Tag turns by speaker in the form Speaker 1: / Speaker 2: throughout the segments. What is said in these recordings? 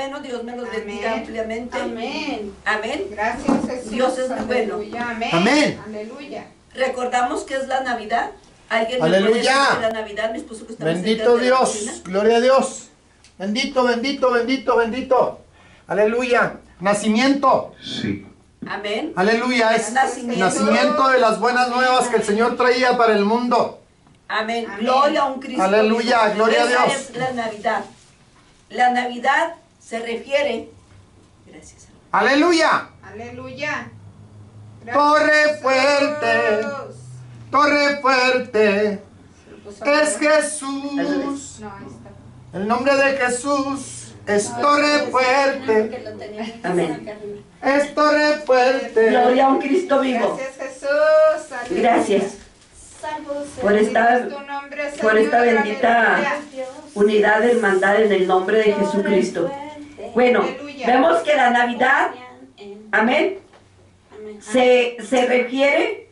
Speaker 1: Bueno, Dios me los bendiga
Speaker 2: Amén.
Speaker 1: ampliamente.
Speaker 2: Amén.
Speaker 1: Amén.
Speaker 2: Gracias Jesús.
Speaker 1: Dios es muy bueno.
Speaker 2: Aleluya. Amén.
Speaker 3: Amén.
Speaker 2: Aleluya.
Speaker 1: Recordamos que es la Navidad. ¿Alguien me
Speaker 3: Aleluya.
Speaker 1: de la Navidad? Mi esposo que está
Speaker 3: Bendito Dios, gloria a Dios. Bendito, bendito, bendito, bendito. Aleluya. Nacimiento.
Speaker 4: Sí.
Speaker 1: Amén.
Speaker 3: Aleluya. Es
Speaker 1: Nacimiento.
Speaker 3: nacimiento de las buenas nuevas que el Señor traía para el mundo.
Speaker 1: Amén.
Speaker 2: Amén.
Speaker 1: Gloria a un Cristo.
Speaker 3: Aleluya, gloria a Dios.
Speaker 1: es la Navidad. La Navidad se refiere. Gracias.
Speaker 3: Aleluya.
Speaker 2: Aleluya.
Speaker 3: Torre fuerte. Torre fuerte. Es Jesús.
Speaker 2: No, ahí está.
Speaker 3: El nombre de Jesús es torre fuerte.
Speaker 1: Amén.
Speaker 3: Es torre fuerte.
Speaker 1: Gloria a un Cristo vivo.
Speaker 2: Gracias Jesús. Aleluya.
Speaker 1: Gracias por esta, por esta bendita unidad de hermandad en el nombre de Jesucristo. Bueno,
Speaker 2: Aleluya.
Speaker 1: vemos que la Navidad, amén, se, se refiere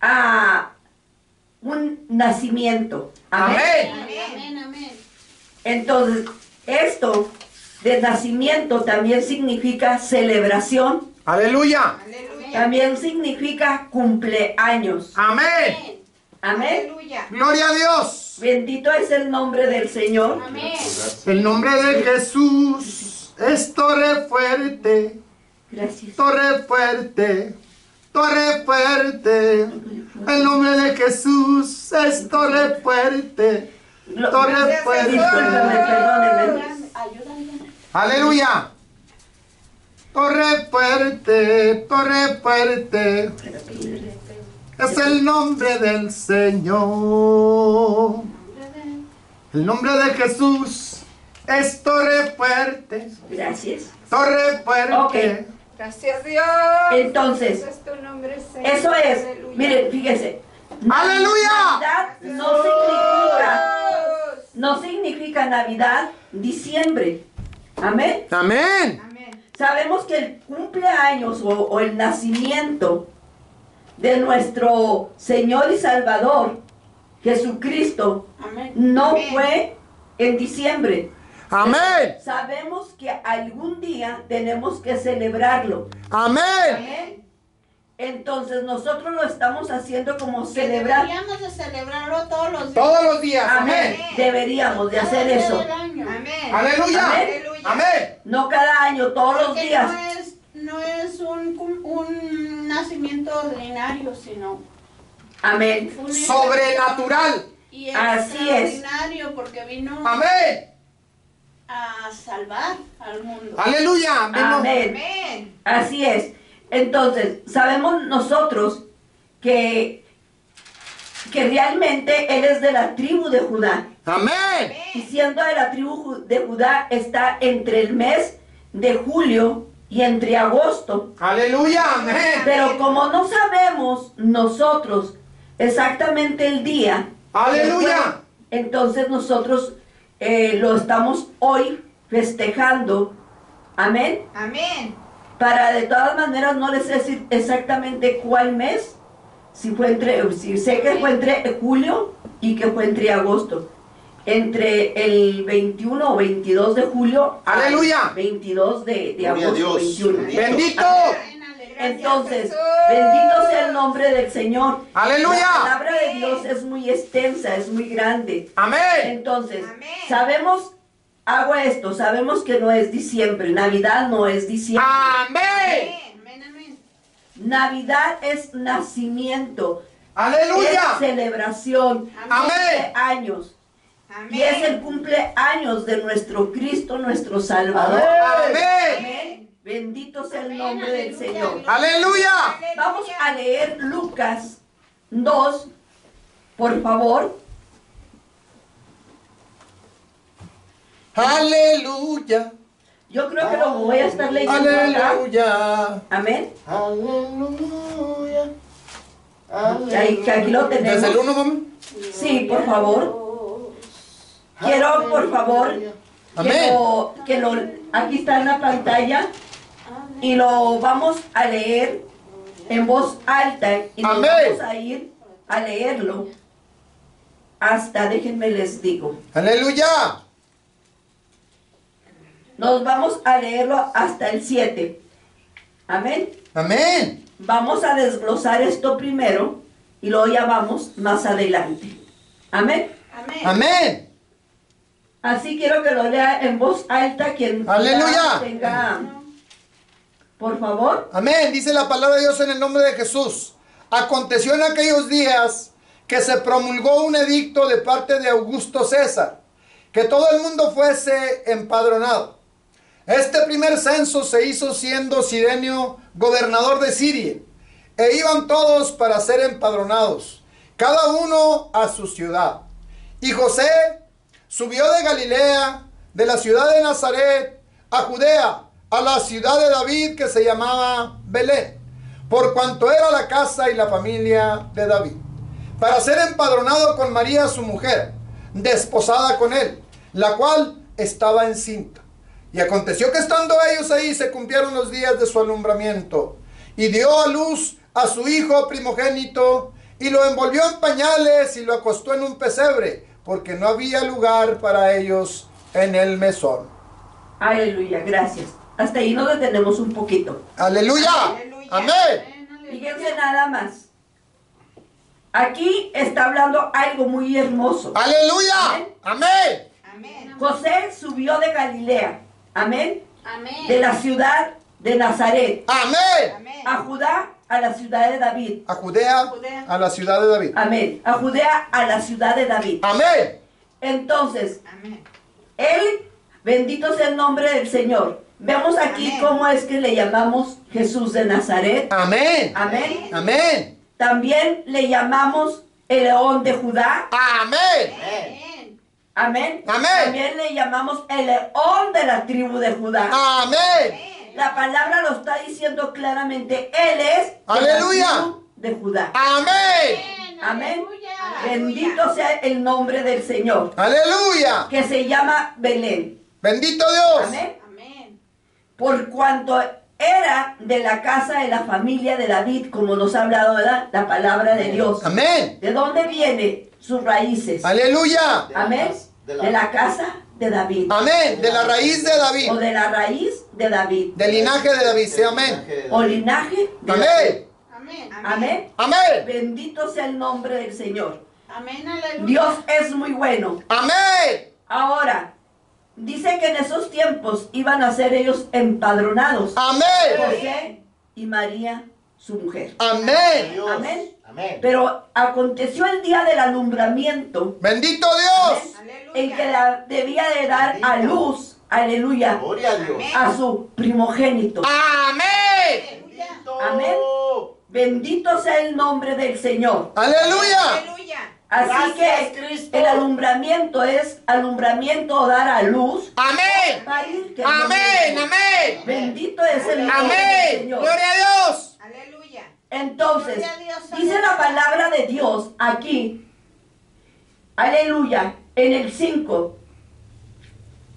Speaker 1: a un nacimiento. Amén.
Speaker 3: Amén.
Speaker 2: Amén, amén.
Speaker 1: Entonces, esto de nacimiento también significa celebración,
Speaker 3: Aleluya.
Speaker 2: Aleluya.
Speaker 1: también significa cumpleaños.
Speaker 3: Amén.
Speaker 1: Amén.
Speaker 2: Aleluya.
Speaker 3: Gloria a Dios.
Speaker 1: Bendito es el nombre del Señor.
Speaker 2: Amén.
Speaker 3: El nombre de Jesús es torre fuerte.
Speaker 1: Gracias.
Speaker 3: Torre fuerte. Torre fuerte. El nombre de Jesús es torre fuerte. Torre fuerte. Aleluya. Torre fuerte, torre fuerte. Es el nombre del Señor. El nombre de Jesús es torre fuerte.
Speaker 1: Gracias.
Speaker 3: Torre fuerte.
Speaker 2: Gracias Dios.
Speaker 1: Entonces,
Speaker 2: Bendito es tu nombre, Señor.
Speaker 1: Eso es.
Speaker 2: Aleluya.
Speaker 1: Miren, fíjense.
Speaker 3: ¡Aleluya!
Speaker 1: Navidad no significa, no significa Navidad, diciembre. Amén.
Speaker 3: Amén.
Speaker 2: Amén.
Speaker 1: Sabemos que el cumpleaños o, o el nacimiento de nuestro Señor y Salvador, Jesucristo,
Speaker 2: Amén.
Speaker 1: no
Speaker 2: Amén.
Speaker 1: fue en diciembre.
Speaker 3: Amén.
Speaker 1: Sabemos que algún día tenemos que celebrarlo.
Speaker 3: Amén.
Speaker 1: Amén. Entonces nosotros lo estamos haciendo como celebrar.
Speaker 5: Deberíamos de celebrarlo todos los días.
Speaker 3: Todos los días.
Speaker 1: Amén.
Speaker 3: Amén.
Speaker 1: Deberíamos de hacer eso.
Speaker 5: año.
Speaker 2: Amén.
Speaker 3: Aleluya.
Speaker 2: Aleluya.
Speaker 3: Amén.
Speaker 1: No cada año, todos los días.
Speaker 5: no es, no es un, un nacimiento ordinario, sino
Speaker 1: Amén.
Speaker 5: un
Speaker 3: Sobrenatural.
Speaker 5: y
Speaker 1: Así es.
Speaker 5: porque vino
Speaker 3: Amén.
Speaker 5: a salvar al mundo.
Speaker 3: Aleluya. Vino-
Speaker 1: Amén.
Speaker 2: Amén.
Speaker 1: Así es. Entonces, sabemos nosotros que, que realmente Él es de la tribu de Judá.
Speaker 3: Amén.
Speaker 1: Y siendo de la tribu de Judá, está entre el mes de julio y entre agosto.
Speaker 3: Aleluya. Amén.
Speaker 1: Pero como no sabemos nosotros exactamente el día,
Speaker 3: Aleluya.
Speaker 1: entonces nosotros eh, lo estamos hoy festejando. Amén.
Speaker 2: Amén.
Speaker 1: Para de todas maneras no les sé decir exactamente cuál mes, si fue entre, si sé que fue entre julio y que fue entre agosto. Entre el 21 o 22 de julio al
Speaker 3: Aleluya.
Speaker 1: 22 de, agosto.
Speaker 4: Dios.
Speaker 1: 21.
Speaker 3: Bendito.
Speaker 1: Entonces, bendito sea el nombre del Señor.
Speaker 3: Aleluya.
Speaker 1: La palabra de Dios es muy extensa, es muy grande.
Speaker 3: Amén.
Speaker 1: Entonces,
Speaker 2: Amén.
Speaker 1: sabemos, hago esto, sabemos que no es diciembre, Navidad no es diciembre.
Speaker 3: Amén.
Speaker 5: Amén, amén.
Speaker 1: Navidad es nacimiento, es
Speaker 3: Aleluya.
Speaker 1: celebración,
Speaker 3: Amén.
Speaker 1: años.
Speaker 2: Amén.
Speaker 1: Y es el cumpleaños de nuestro Cristo, nuestro Salvador.
Speaker 3: Amén.
Speaker 1: Amén. Bendito sea el
Speaker 5: Amén,
Speaker 1: nombre del
Speaker 5: aleluya.
Speaker 1: Señor.
Speaker 3: Aleluya.
Speaker 1: Vamos a leer Lucas 2, por favor.
Speaker 3: Aleluya.
Speaker 1: Yo creo que lo voy a estar leyendo acá.
Speaker 3: Aleluya.
Speaker 1: Amén.
Speaker 3: Aleluya.
Speaker 1: Ahí, que aquí lo tenemos.
Speaker 3: ¿Desde el uno, mamá?
Speaker 1: Sí, por favor. Quiero, por favor, que lo, que lo, aquí está en la pantalla y lo vamos a leer en voz alta y nos
Speaker 3: Amén.
Speaker 1: vamos a ir a leerlo hasta, déjenme les digo,
Speaker 3: Aleluya.
Speaker 1: Nos vamos a leerlo hasta el 7. Amén.
Speaker 3: Amén.
Speaker 1: Vamos a desglosar esto primero y luego ya vamos más adelante. Amén.
Speaker 5: Amén.
Speaker 3: Amén.
Speaker 1: Así quiero que lo lea en voz alta quien
Speaker 3: Aleluya.
Speaker 1: tenga. Por favor.
Speaker 3: Amén. Dice la palabra de Dios en el nombre de Jesús. Aconteció en aquellos días que se promulgó un edicto de parte de Augusto César, que todo el mundo fuese empadronado. Este primer censo se hizo siendo Sirenio gobernador de Siria, e iban todos para ser empadronados, cada uno a su ciudad. Y José subió de Galilea, de la ciudad de Nazaret, a Judea, a la ciudad de David que se llamaba Belén, por cuanto era la casa y la familia de David, para ser empadronado con María su mujer, desposada con él, la cual estaba encinta. Y aconteció que estando ellos ahí se cumplieron los días de su alumbramiento, y dio a luz a su hijo primogénito, y lo envolvió en pañales y lo acostó en un pesebre, porque no había lugar para ellos en el mesón.
Speaker 1: Aleluya, gracias. Hasta ahí nos detenemos un poquito.
Speaker 3: Aleluya.
Speaker 2: Aleluya.
Speaker 3: Amén.
Speaker 1: Fíjense nada más. Aquí está hablando algo muy hermoso.
Speaker 3: Aleluya. Amén.
Speaker 2: Amén.
Speaker 1: José subió de Galilea, amén,
Speaker 5: Amén.
Speaker 1: de la ciudad de Nazaret,
Speaker 3: Amén.
Speaker 2: Amén.
Speaker 1: a Judá, a la ciudad de David,
Speaker 3: A Judea,
Speaker 5: Judea.
Speaker 3: a la ciudad de David.
Speaker 1: amén, a Judea, a la ciudad de David.
Speaker 3: Amén.
Speaker 1: Entonces,
Speaker 2: Amén.
Speaker 1: él, bendito sea el nombre del Señor. Vemos aquí
Speaker 2: Amén.
Speaker 1: cómo es que le llamamos Jesús de Nazaret,
Speaker 3: Amén.
Speaker 1: amén.
Speaker 3: Amén.
Speaker 1: También le llamamos el león de Judá,
Speaker 3: Amén.
Speaker 5: Amén.
Speaker 1: amén.
Speaker 3: Amén.
Speaker 1: También le llamamos el león de la tribu de Judá.
Speaker 3: Amén.
Speaker 1: La palabra lo está diciendo claramente. Él es
Speaker 3: Aleluya.
Speaker 1: de Judá.
Speaker 3: Amén.
Speaker 1: Amén.
Speaker 5: Aleluya.
Speaker 1: Bendito sea el nombre del Señor,
Speaker 3: Aleluya.
Speaker 1: que se llama Belén.
Speaker 3: Bendito Dios.
Speaker 1: Amén.
Speaker 5: Amén.
Speaker 1: Por cuanto era de la casa de la familia de David, como nos ha hablado ¿verdad? la palabra de Dios.
Speaker 3: Amén.
Speaker 1: ¿De dónde viene sus raíces?
Speaker 3: Aleluya.
Speaker 1: Amén. De la casa de David.
Speaker 3: Amén. De la raíz de David.
Speaker 1: O de la raíz de David.
Speaker 3: Del linaje de David. Sí, amén.
Speaker 1: O linaje de David.
Speaker 3: Amén.
Speaker 5: Amén.
Speaker 1: Amén.
Speaker 3: Amén.
Speaker 1: Bendito sea el nombre del Señor.
Speaker 5: Amén. Aleluya.
Speaker 1: Dios es muy bueno.
Speaker 3: Amén.
Speaker 1: Ahora, dice que en esos tiempos iban a ser ellos empadronados.
Speaker 3: Amén.
Speaker 1: José y María, su mujer.
Speaker 3: Amén.
Speaker 1: Amén.
Speaker 4: Amén.
Speaker 1: Pero aconteció el día del alumbramiento
Speaker 3: Bendito Dios.
Speaker 1: en que la debía de dar a luz, aleluya,
Speaker 4: Gloria a Dios.
Speaker 1: a su primogénito.
Speaker 3: Amén.
Speaker 4: Bendito.
Speaker 1: Amén. Bendito sea el nombre del Señor.
Speaker 3: Aleluya.
Speaker 2: Aleluya.
Speaker 1: Así
Speaker 4: Gracias,
Speaker 1: que
Speaker 4: Cristo.
Speaker 1: el alumbramiento es alumbramiento o dar a luz.
Speaker 3: Amén.
Speaker 1: parir,
Speaker 3: Amén. Amén.
Speaker 1: Bendito es el nombre del
Speaker 3: Amén.
Speaker 1: Señor.
Speaker 3: Gloria a Dios.
Speaker 1: Entonces, dice la palabra de Dios aquí, aleluya, en el 5,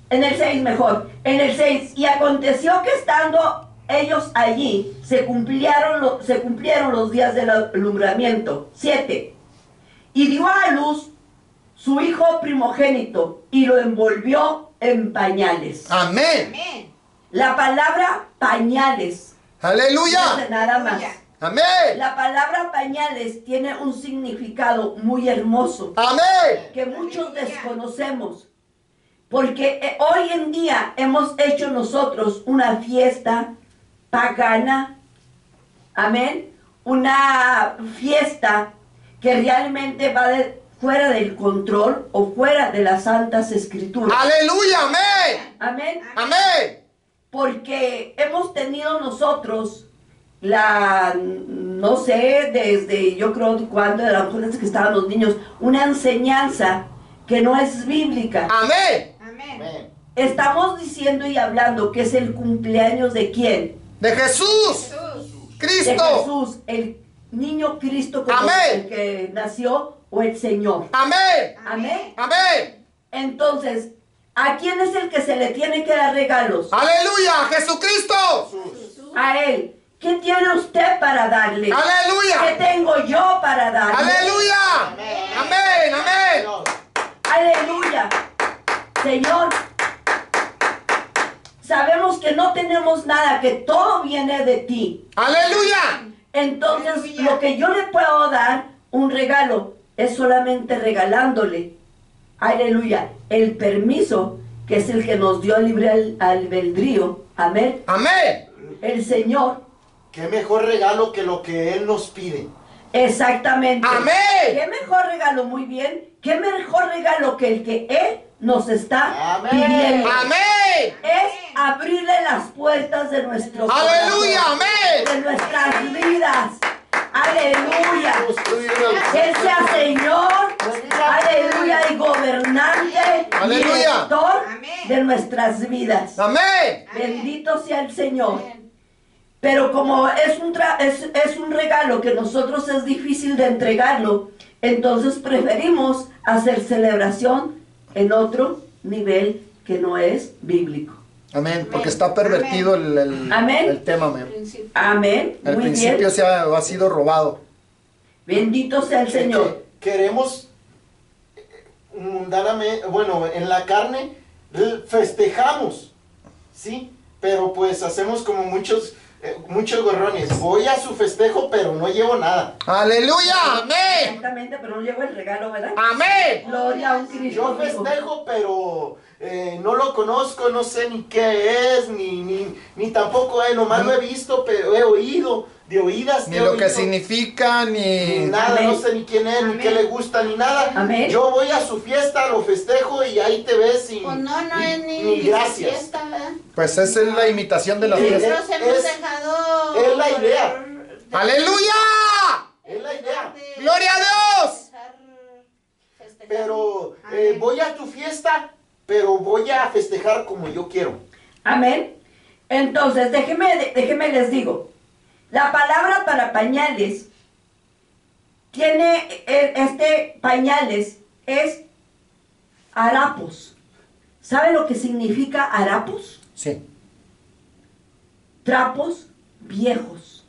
Speaker 1: en el 6 mejor, en el 6, y aconteció que estando ellos allí, se cumplieron, lo- se cumplieron los días del alumbramiento. 7. Y dio a luz su hijo primogénito y lo envolvió en pañales.
Speaker 3: Amén.
Speaker 2: Amén.
Speaker 1: La palabra pañales,
Speaker 3: Aleluya.
Speaker 1: nada más.
Speaker 2: Aleluya.
Speaker 3: Amén.
Speaker 1: La palabra pañales tiene un significado muy hermoso
Speaker 3: Amén.
Speaker 1: que muchos desconocemos. Porque eh, hoy en día hemos hecho nosotros una fiesta pagana, amén, una fiesta que realmente va de- fuera del control o fuera de las santas escrituras.
Speaker 3: Aleluya. Amén.
Speaker 1: Amén.
Speaker 3: Amén.
Speaker 1: porque hemos tenido nosotros la, no sé, desde yo creo cuando, desde que estaban los niños, una enseñanza que no es bíblica.
Speaker 3: Amén.
Speaker 2: Amén.
Speaker 1: Estamos diciendo y hablando que es el cumpleaños de quién?
Speaker 3: De Jesús.
Speaker 2: Jesús.
Speaker 1: De
Speaker 3: Cristo.
Speaker 1: Jesús, el niño Cristo como
Speaker 3: Amén.
Speaker 1: el que nació o el Señor.
Speaker 3: Amén.
Speaker 1: Amén.
Speaker 3: Amén.
Speaker 1: Entonces, ¿a quién es el que se le tiene que dar regalos?
Speaker 3: Aleluya. Jesucristo.
Speaker 4: Jesús.
Speaker 1: A él. ¿Qué tiene usted para darle? ¿Qué
Speaker 3: Aleluya.
Speaker 1: tengo yo para darle?
Speaker 3: Aleluya. Amén. Amén.
Speaker 1: Aleluya. Señor, sabemos que no tenemos nada, que todo viene de ti.
Speaker 3: Aleluya.
Speaker 1: Entonces,
Speaker 2: Aleluya.
Speaker 1: lo que yo le puedo dar, un regalo, es solamente regalándole, aleluya, el permiso, que es el que nos dio libre al- albedrío. Amén.
Speaker 3: Amén.
Speaker 1: El Señor,
Speaker 4: Qué mejor regalo que lo que Él nos pide.
Speaker 1: exactamente.
Speaker 3: Amén.
Speaker 1: ¿Qué mejor regalo? Muy bien. ¿Qué mejor regalo que el que Él nos está
Speaker 4: Amén.
Speaker 1: pidiendo?
Speaker 3: Amén.
Speaker 1: Es abrirle las puertas de nuestro
Speaker 3: Aleluya.
Speaker 1: corazón,
Speaker 3: Amén.
Speaker 1: de nuestras vidas. Aleluya. Que Él sea Señor, aleluya, y gobernante,
Speaker 3: Aleluya.
Speaker 1: director de nuestras vidas.
Speaker 3: Amén.
Speaker 1: Bendito sea el Señor. Pero como es un, tra- es, es un regalo que nosotros es difícil de entregarlo, entonces preferimos hacer celebración en otro nivel que no es bíblico.
Speaker 3: Amén. Porque está pervertido el, el-
Speaker 1: Amén.
Speaker 3: el tema, amén.
Speaker 1: Amén.
Speaker 3: El
Speaker 1: Muy
Speaker 3: principio
Speaker 1: bien.
Speaker 3: se ha, ha sido robado.
Speaker 1: Bendito sea el
Speaker 4: Que-
Speaker 1: Señor.
Speaker 4: que queremos mundanamente, bueno, en la carne festejamos, ¿sí? Pero pues hacemos como muchos, eh, muchos gorrones. Voy a su festejo, pero no llevo nada.
Speaker 3: Aleluya. Amén.
Speaker 1: Exactamente, pero no llegó el regalo, ¿verdad?
Speaker 3: Amén.
Speaker 1: Gloria a un Cristo.
Speaker 4: Yo festejo, pero eh, no lo conozco, no sé ni qué es, ni, ni, ni tampoco, eh, nomás lo he visto, pero he oído, de oídas.
Speaker 3: Ni lo que significa,
Speaker 4: Ni
Speaker 3: ni...
Speaker 4: nada,
Speaker 1: Amén.
Speaker 4: no sé ni quién es, ni qué le gusta, ni nada.
Speaker 1: Amén.
Speaker 4: Yo voy a su fiesta, lo festejo y ahí te ves y,
Speaker 5: Pues no, no
Speaker 4: y-
Speaker 5: es ni,
Speaker 4: ni gracias.
Speaker 3: Pues esa es la imitación de la fiesta.
Speaker 5: Nosotros hemos
Speaker 4: es-
Speaker 5: dejado.
Speaker 4: es la idea.
Speaker 5: de-
Speaker 3: ¡Aleluya!
Speaker 4: Es la idea.
Speaker 5: de-
Speaker 3: ¡Gloria a Dios!
Speaker 4: Pero eh, voy a tu fiesta, pero voy a festejar como yo quiero.
Speaker 1: Amén. Entonces, déjeme, déjeme les digo. La palabra para pañales tiene, eh, este pañales es harapos. ¿Sabe lo que significa harapos?
Speaker 3: Sí.
Speaker 1: Trapos viejos,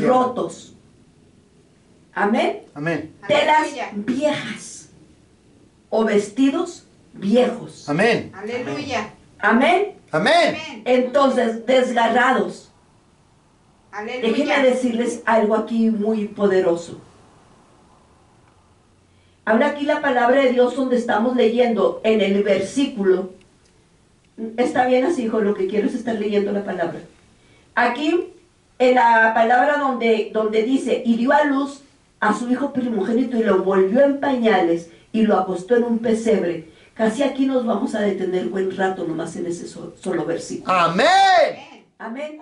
Speaker 1: rotos. Amén.
Speaker 3: Amén.
Speaker 1: Telas viejas o vestidos viejos.
Speaker 3: Amén.
Speaker 2: Aleluya.
Speaker 1: Amén.
Speaker 3: Amén.
Speaker 2: Amén.
Speaker 1: Entonces, desgarrados. Déjenme decirles algo aquí muy poderoso. Habla aquí la palabra de Dios donde estamos leyendo en el versículo. Está bien así, hijo, lo que quiero es estar leyendo la palabra. Aquí, en la palabra donde, donde dice, y dio a luz a su hijo primogénito y lo volvió en pañales y lo acostó en un pesebre. Casi aquí nos vamos a detener buen rato nomás en ese so- solo versículo.
Speaker 3: Amén.
Speaker 1: Amén.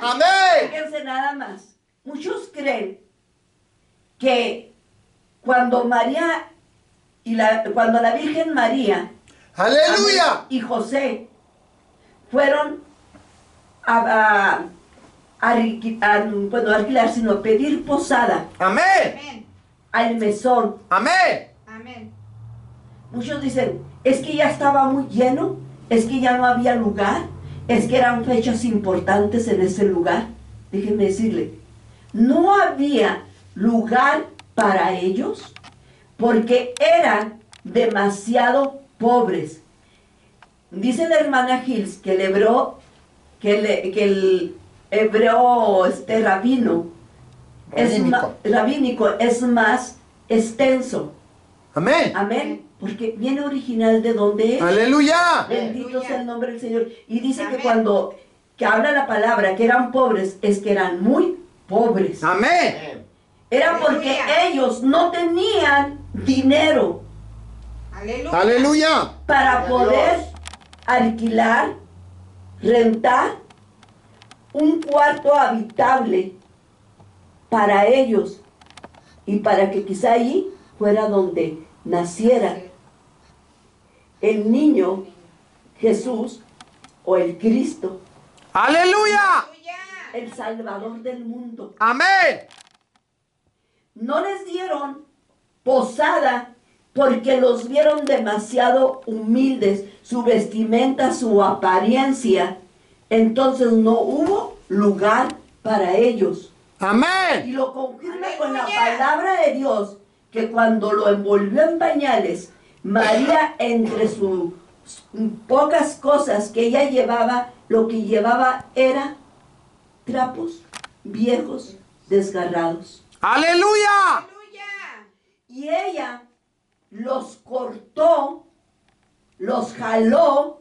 Speaker 5: Aleluya.
Speaker 3: Amén.
Speaker 1: Fíjense nada más. Muchos creen que cuando María y la, cuando la Virgen María
Speaker 3: Aleluya.
Speaker 1: y José fueron a, a, a a- bueno, alquilar, sino a pedir posada.
Speaker 3: Amén.
Speaker 1: al mesón.
Speaker 3: Amén.
Speaker 2: Amén.
Speaker 1: Muchos dicen, es que ya estaba muy lleno, es que ya no había lugar, es que eran fechas importantes en ese lugar. Déjenme decirle, no había lugar para ellos porque eran demasiado pobres. Dice la hermana Hills que el hebreo, que el, que el hebreo este, rabino, es
Speaker 3: rabínico
Speaker 1: es más extenso.
Speaker 3: Amén.
Speaker 1: Amén. Porque viene original de donde es.
Speaker 3: Aleluya.
Speaker 1: Bendito
Speaker 2: Aleluya.
Speaker 1: sea el nombre del Señor. Y dice que cuando que habla la palabra que eran pobres, es que eran muy pobres.
Speaker 3: Amén.
Speaker 1: Era porque
Speaker 2: Aleluya.
Speaker 1: ellos no tenían dinero
Speaker 2: Aleluya.
Speaker 3: Aleluya.
Speaker 1: para poder alquilar, rentar un cuarto habitable para ellos y para que quizá ahí fuera donde naciera el niño Jesús o el Cristo,
Speaker 3: Aleluya.
Speaker 1: El Salvador del mundo.
Speaker 3: Amén.
Speaker 1: No les dieron posada porque los vieron demasiado humildes, su vestimenta, su apariencia. Entonces no hubo lugar para ellos. Y
Speaker 3: Amén.
Speaker 1: lo confirma con la palabra de Dios, que cuando lo envolvió en pañales, María entre su pocas cosas que ella llevaba, lo que llevaba era trapos viejos, desgarrados.
Speaker 3: Aleluya.
Speaker 2: Aleluya.
Speaker 1: Y ella los cortó, los jaló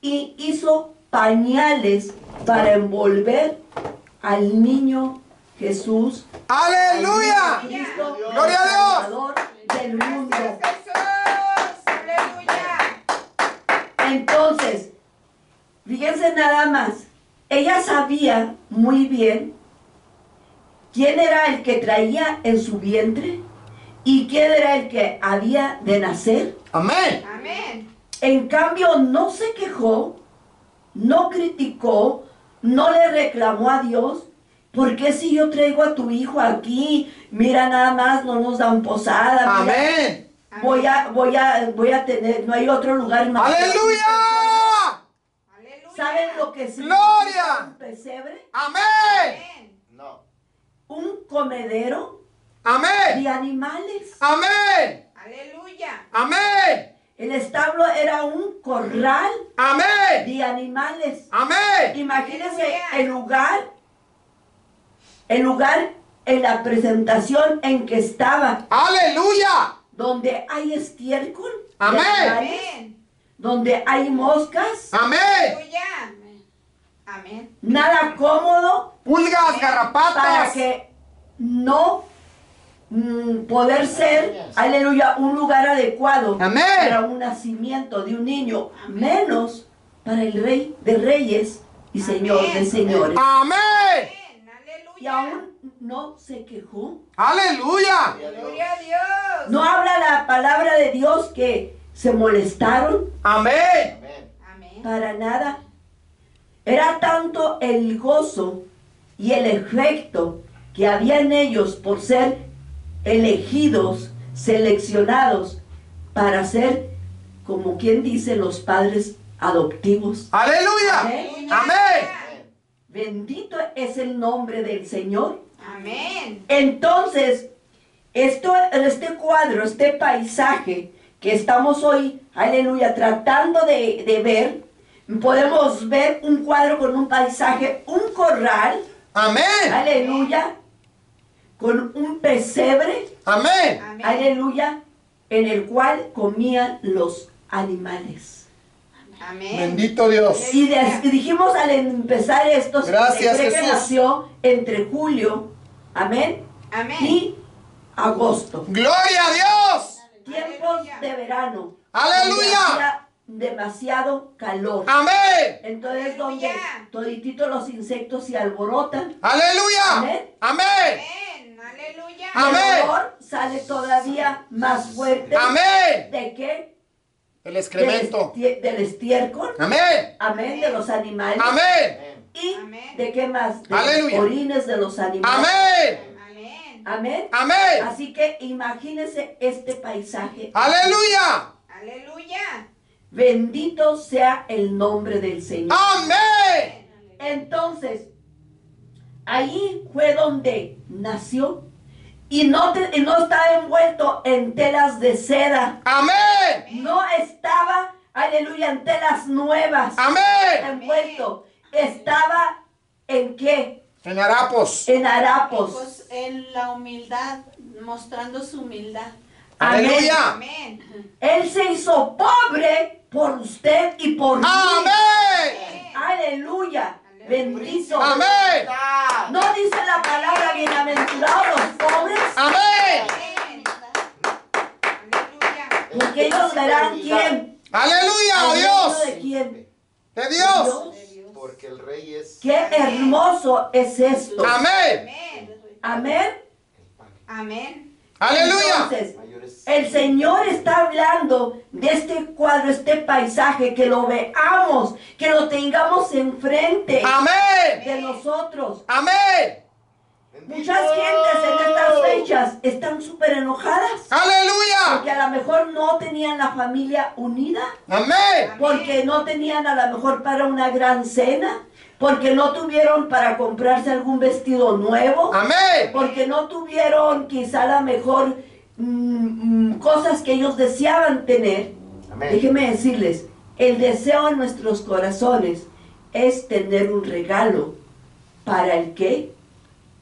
Speaker 1: y hizo pañales para envolver al niño Jesús.
Speaker 3: Aleluya.
Speaker 1: al niño Cristo,
Speaker 3: Gloria a
Speaker 1: el
Speaker 3: Dios.
Speaker 1: Salvador del mundo.
Speaker 2: Gracias, Jesús. Aleluya.
Speaker 1: Entonces, fíjense nada más, ella sabía muy bien quién era el que traía en su vientre y quién era el que había de nacer.
Speaker 3: Amén.
Speaker 2: Amén.
Speaker 1: En cambio, no se quejó, no criticó, no le reclamó a Dios. ¿Por qué si yo traigo a tu hijo aquí? Mira nada más, no nos dan posada. mira,
Speaker 3: Amén.
Speaker 1: Voy a, voy a, voy a tener, no hay otro lugar más.
Speaker 3: Aleluya.
Speaker 1: ¿Saben lo que significa
Speaker 3: ¡Gloria!
Speaker 1: un pesebre?
Speaker 3: Amén.
Speaker 2: Amén.
Speaker 4: No.
Speaker 1: Un comedero
Speaker 3: Amén.
Speaker 1: de animales.
Speaker 3: Amén.
Speaker 2: Aleluya.
Speaker 3: Amén.
Speaker 1: El establo era un corral
Speaker 3: Amén.
Speaker 1: de animales.
Speaker 3: Amén.
Speaker 1: Imagínense
Speaker 2: Aleluya.
Speaker 1: el lugar, el lugar en la presentación en que estaba,
Speaker 3: Aleluya.
Speaker 1: Donde hay estiércol,
Speaker 3: Amén.
Speaker 1: animales,
Speaker 2: Amén.
Speaker 1: donde hay moscas,
Speaker 3: Amén.
Speaker 2: Aleluya. Amén.
Speaker 1: nada cómodo
Speaker 3: Pulgas,
Speaker 1: para
Speaker 3: garrapatas.
Speaker 1: que no mm, poder ser, aleluya, un lugar adecuado
Speaker 3: Amén.
Speaker 1: para un nacimiento de un niño, menos para el rey de reyes y señor de
Speaker 2: Amén.
Speaker 1: señores.
Speaker 3: Amén.
Speaker 1: Y aún no se quejó.
Speaker 3: Aleluya.
Speaker 2: Gloria a Dios.
Speaker 1: No habla la palabra de Dios que se molestaron
Speaker 3: Amén.
Speaker 4: Amén.
Speaker 2: Amén.
Speaker 1: para nada. Era tanto el gozo y el efecto que había en ellos por ser elegidos, seleccionados para ser, como quien dice, los padres adoptivos.
Speaker 3: Aleluya.
Speaker 1: Amén.
Speaker 3: Amén.
Speaker 1: Bendito es el nombre del Señor.
Speaker 2: Amén.
Speaker 1: Entonces, esto, este cuadro, este paisaje que estamos hoy, aleluya, tratando de, de ver, podemos ver un cuadro con un paisaje, un corral,
Speaker 3: Amén.
Speaker 1: aleluya, con un pesebre,
Speaker 3: Amén.
Speaker 2: Amén.
Speaker 1: aleluya, en el cual comían los animales.
Speaker 2: Amén.
Speaker 3: Bendito Dios.
Speaker 1: Y, dijimos al empezar esto,
Speaker 3: Gracias,
Speaker 1: que
Speaker 3: Jesús.
Speaker 1: nació entre julio, amén,
Speaker 2: Amén.
Speaker 1: y agosto.
Speaker 3: Gloria a Dios.
Speaker 1: Tiempos
Speaker 2: Aleluya.
Speaker 1: de verano.
Speaker 3: Aleluya.
Speaker 1: demasiado calor.
Speaker 3: Amén.
Speaker 1: Entonces donde todititos los insectos se alborotan.
Speaker 3: Aleluya.
Speaker 1: Amén.
Speaker 3: Amén.
Speaker 2: Amén. Aleluya.
Speaker 1: El
Speaker 3: Amén.
Speaker 1: olor sale todavía más fuerte.
Speaker 3: Amén.
Speaker 1: ¿De qué?
Speaker 3: El
Speaker 1: Del,
Speaker 3: excremento.
Speaker 1: esti- del estiércol.
Speaker 3: Amén.
Speaker 1: Amén. De los animales.
Speaker 3: Amén.
Speaker 1: ¿Y
Speaker 2: Amén.
Speaker 1: de qué más? De
Speaker 3: Aleluya.
Speaker 1: los orines de los animales.
Speaker 3: Amén.
Speaker 2: Amén.
Speaker 1: Amén.
Speaker 3: Amén.
Speaker 1: Así que imagínense este paisaje.
Speaker 3: Aleluya.
Speaker 2: Aleluya.
Speaker 1: Bendito sea el nombre del Señor.
Speaker 3: Amén.
Speaker 1: Entonces, ahí fue donde nació y no, te- y no estaba envuelto en telas de seda,
Speaker 3: Amén.
Speaker 1: no estaba, aleluya, en telas nuevas
Speaker 3: Amén.
Speaker 1: envuelto, estaba en qué?
Speaker 3: En harapos.
Speaker 1: En harapos.
Speaker 5: Pues en la humildad, mostrando su humildad.
Speaker 1: Amén.
Speaker 3: Aleluya.
Speaker 2: Amén.
Speaker 1: Él se hizo pobre por usted y por mí.
Speaker 3: Amén.
Speaker 1: Aleluya. Bendito.
Speaker 3: Amén.
Speaker 1: No dice la palabra bienaventurados los pobres.
Speaker 3: Amén.
Speaker 1: Porque ellos verán quién.
Speaker 3: Aleluya.
Speaker 1: ¿Al
Speaker 3: Dios.
Speaker 1: de quién?
Speaker 3: De Dios.
Speaker 4: Porque el rey es
Speaker 1: Qué hermoso es esto.
Speaker 3: Amén.
Speaker 2: Amén.
Speaker 1: Amén.
Speaker 3: Aleluya.
Speaker 1: Entonces, el Señor está hablando de este cuadro, este paisaje, que lo veamos, que lo tengamos enfrente
Speaker 3: Amén.
Speaker 1: de nosotros.
Speaker 3: Amén.
Speaker 1: Muchas gentes en estas fechas están súper enojadas porque
Speaker 3: Aleluya.
Speaker 1: a lo mejor no tenían la familia unida.
Speaker 3: Amén.
Speaker 1: porque no tenían a lo mejor para una gran cena, porque no tuvieron para comprarse algún vestido nuevo,
Speaker 3: Amén.
Speaker 1: porque no tuvieron quizá a lo mejor mm, mm, cosas que ellos deseaban tener.
Speaker 4: Amén.
Speaker 1: Déjenme decirles el deseo en nuestros corazones es tener un regalo para el que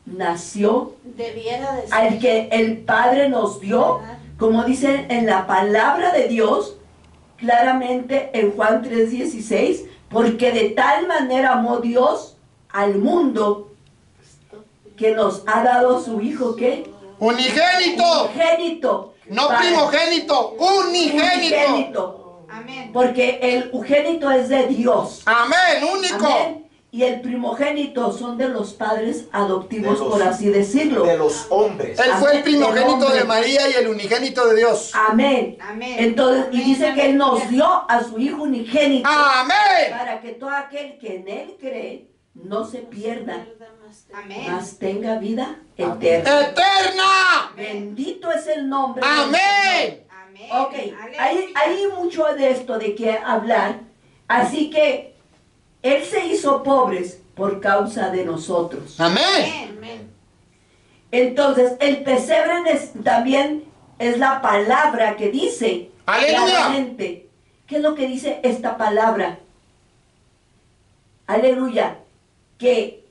Speaker 1: nació,
Speaker 5: Debiera de ser.
Speaker 1: al que el Padre nos dio, como dice en la palabra de Dios, claramente en Juan 3:16, porque de tal manera amó Dios al mundo que nos ha dado su Hijo que
Speaker 3: Unigénito.
Speaker 1: unigénito.
Speaker 3: No
Speaker 1: para-
Speaker 3: primogénito. Unigénito.
Speaker 1: unigénito.
Speaker 2: Amén.
Speaker 1: Porque el unigénito es de Dios.
Speaker 3: Amén. Único.
Speaker 1: Amén. Y el primogénito son de los padres adoptivos,
Speaker 4: los-
Speaker 1: por así decirlo.
Speaker 4: De los hombres.
Speaker 3: Él fue el primogénito
Speaker 1: El
Speaker 3: de María y el unigénito de Dios.
Speaker 1: Amén.
Speaker 2: Amén.
Speaker 1: Entonces, y
Speaker 5: Amén,
Speaker 1: dice que Él nos dio a su Hijo unigénito
Speaker 3: Amén.
Speaker 1: para que todo aquel que en Él cree no se pierda,
Speaker 2: Amén.
Speaker 1: mas tenga vida
Speaker 4: Amén.
Speaker 1: eterna.
Speaker 3: Eterna.
Speaker 1: Bendito es el nombre.
Speaker 3: Amén.
Speaker 2: Amén.
Speaker 1: Ok, hay, hay mucho de esto de qué hablar. Así que Él se hizo pobres por causa de nosotros.
Speaker 3: Amén.
Speaker 1: Entonces, el pesebre es- también es la palabra que dice
Speaker 3: Aleluya.
Speaker 1: claramente. ¿Qué es lo que dice esta palabra? Aleluya. Que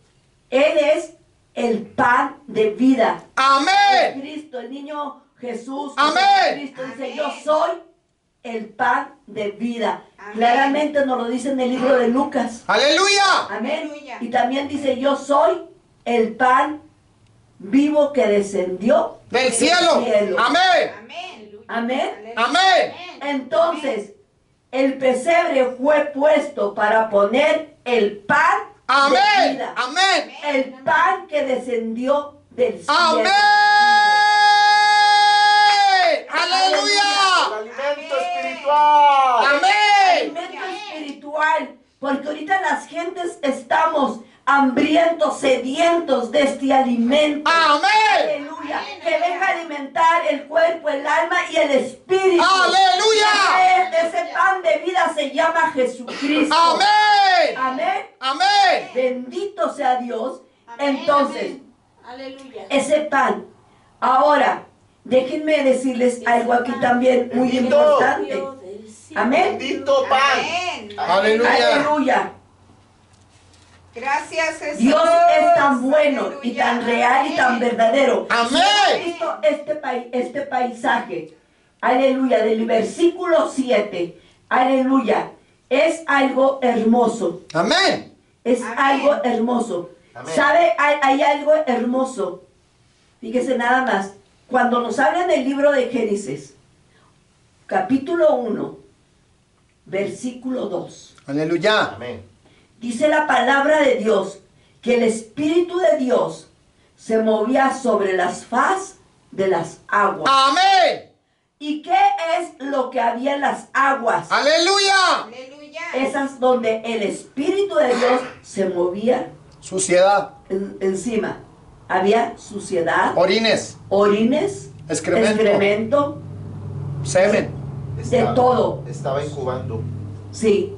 Speaker 1: Él es el pan de vida.
Speaker 3: Amén.
Speaker 1: Cristo, el niño Jesús.
Speaker 3: Amén.
Speaker 1: Cristo dice,
Speaker 2: Amén.
Speaker 1: yo soy el pan de vida.
Speaker 2: Amén.
Speaker 1: Claramente nos lo dice en el libro de Lucas.
Speaker 3: Aleluya.
Speaker 1: Amén.
Speaker 2: Aleluya.
Speaker 1: Y también dice, yo soy el pan vivo que descendió
Speaker 3: Del cielo. Amén.
Speaker 2: Amén.
Speaker 1: Amén.
Speaker 3: Amén.
Speaker 1: Entonces, el pesebre fue puesto para poner el pan de vida.
Speaker 3: Amén.
Speaker 1: El pan que descendió del cielo.
Speaker 3: Amén.
Speaker 4: El
Speaker 3: Aleluya.
Speaker 4: alimento espiritual.
Speaker 3: Amén.
Speaker 1: alimento espiritual, porque ahorita las gentes estamos hambrientos, sedientos de este alimento.
Speaker 3: Amén.
Speaker 1: Aleluya. Que venga a alimentar el cuerpo, el alma y el espíritu.
Speaker 3: Aleluya.
Speaker 1: Ese, ese pan de vida se llama Jesucristo.
Speaker 3: Amén.
Speaker 1: Amén.
Speaker 3: Amén.
Speaker 1: Bendito sea Dios.
Speaker 5: Amén,
Speaker 1: Entonces.
Speaker 5: Aleluya.
Speaker 1: ese pan. Ahora, déjenme decirles algo aquí también muy importante. Amén.
Speaker 4: Bendito.
Speaker 2: Amén.
Speaker 3: Aleluya.
Speaker 1: Aleluya.
Speaker 2: Gracias, Jesús.
Speaker 1: Dios es tan bueno y tan real y tan verdadero.
Speaker 3: Amén.
Speaker 1: Visto este, este paisaje, aleluya, del versículo 7, aleluya, es algo hermoso,
Speaker 3: Amén.
Speaker 1: es
Speaker 2: Amén.
Speaker 1: algo hermoso.
Speaker 4: Amén.
Speaker 1: ¿Sabe? Hay, hay algo hermoso. Fíjese nada más, cuando nos hablan del libro de Génesis, capítulo 1, versículo 2.
Speaker 3: Aleluya.
Speaker 4: Amén.
Speaker 1: Dice la palabra de Dios que el Espíritu de Dios se movía sobre las faz de las aguas.
Speaker 3: Amén.
Speaker 1: ¿Y qué es lo que había en las aguas?
Speaker 3: Aleluya.
Speaker 2: Aleluya.
Speaker 1: Esas donde el Espíritu de Dios se movía
Speaker 3: Suciedad.
Speaker 1: en- encima. Había suciedad,
Speaker 3: Orines.
Speaker 1: orines,
Speaker 3: Excremento.
Speaker 1: excremento,
Speaker 3: Semen.
Speaker 1: De todo.
Speaker 4: Estaba incubando.
Speaker 1: sí.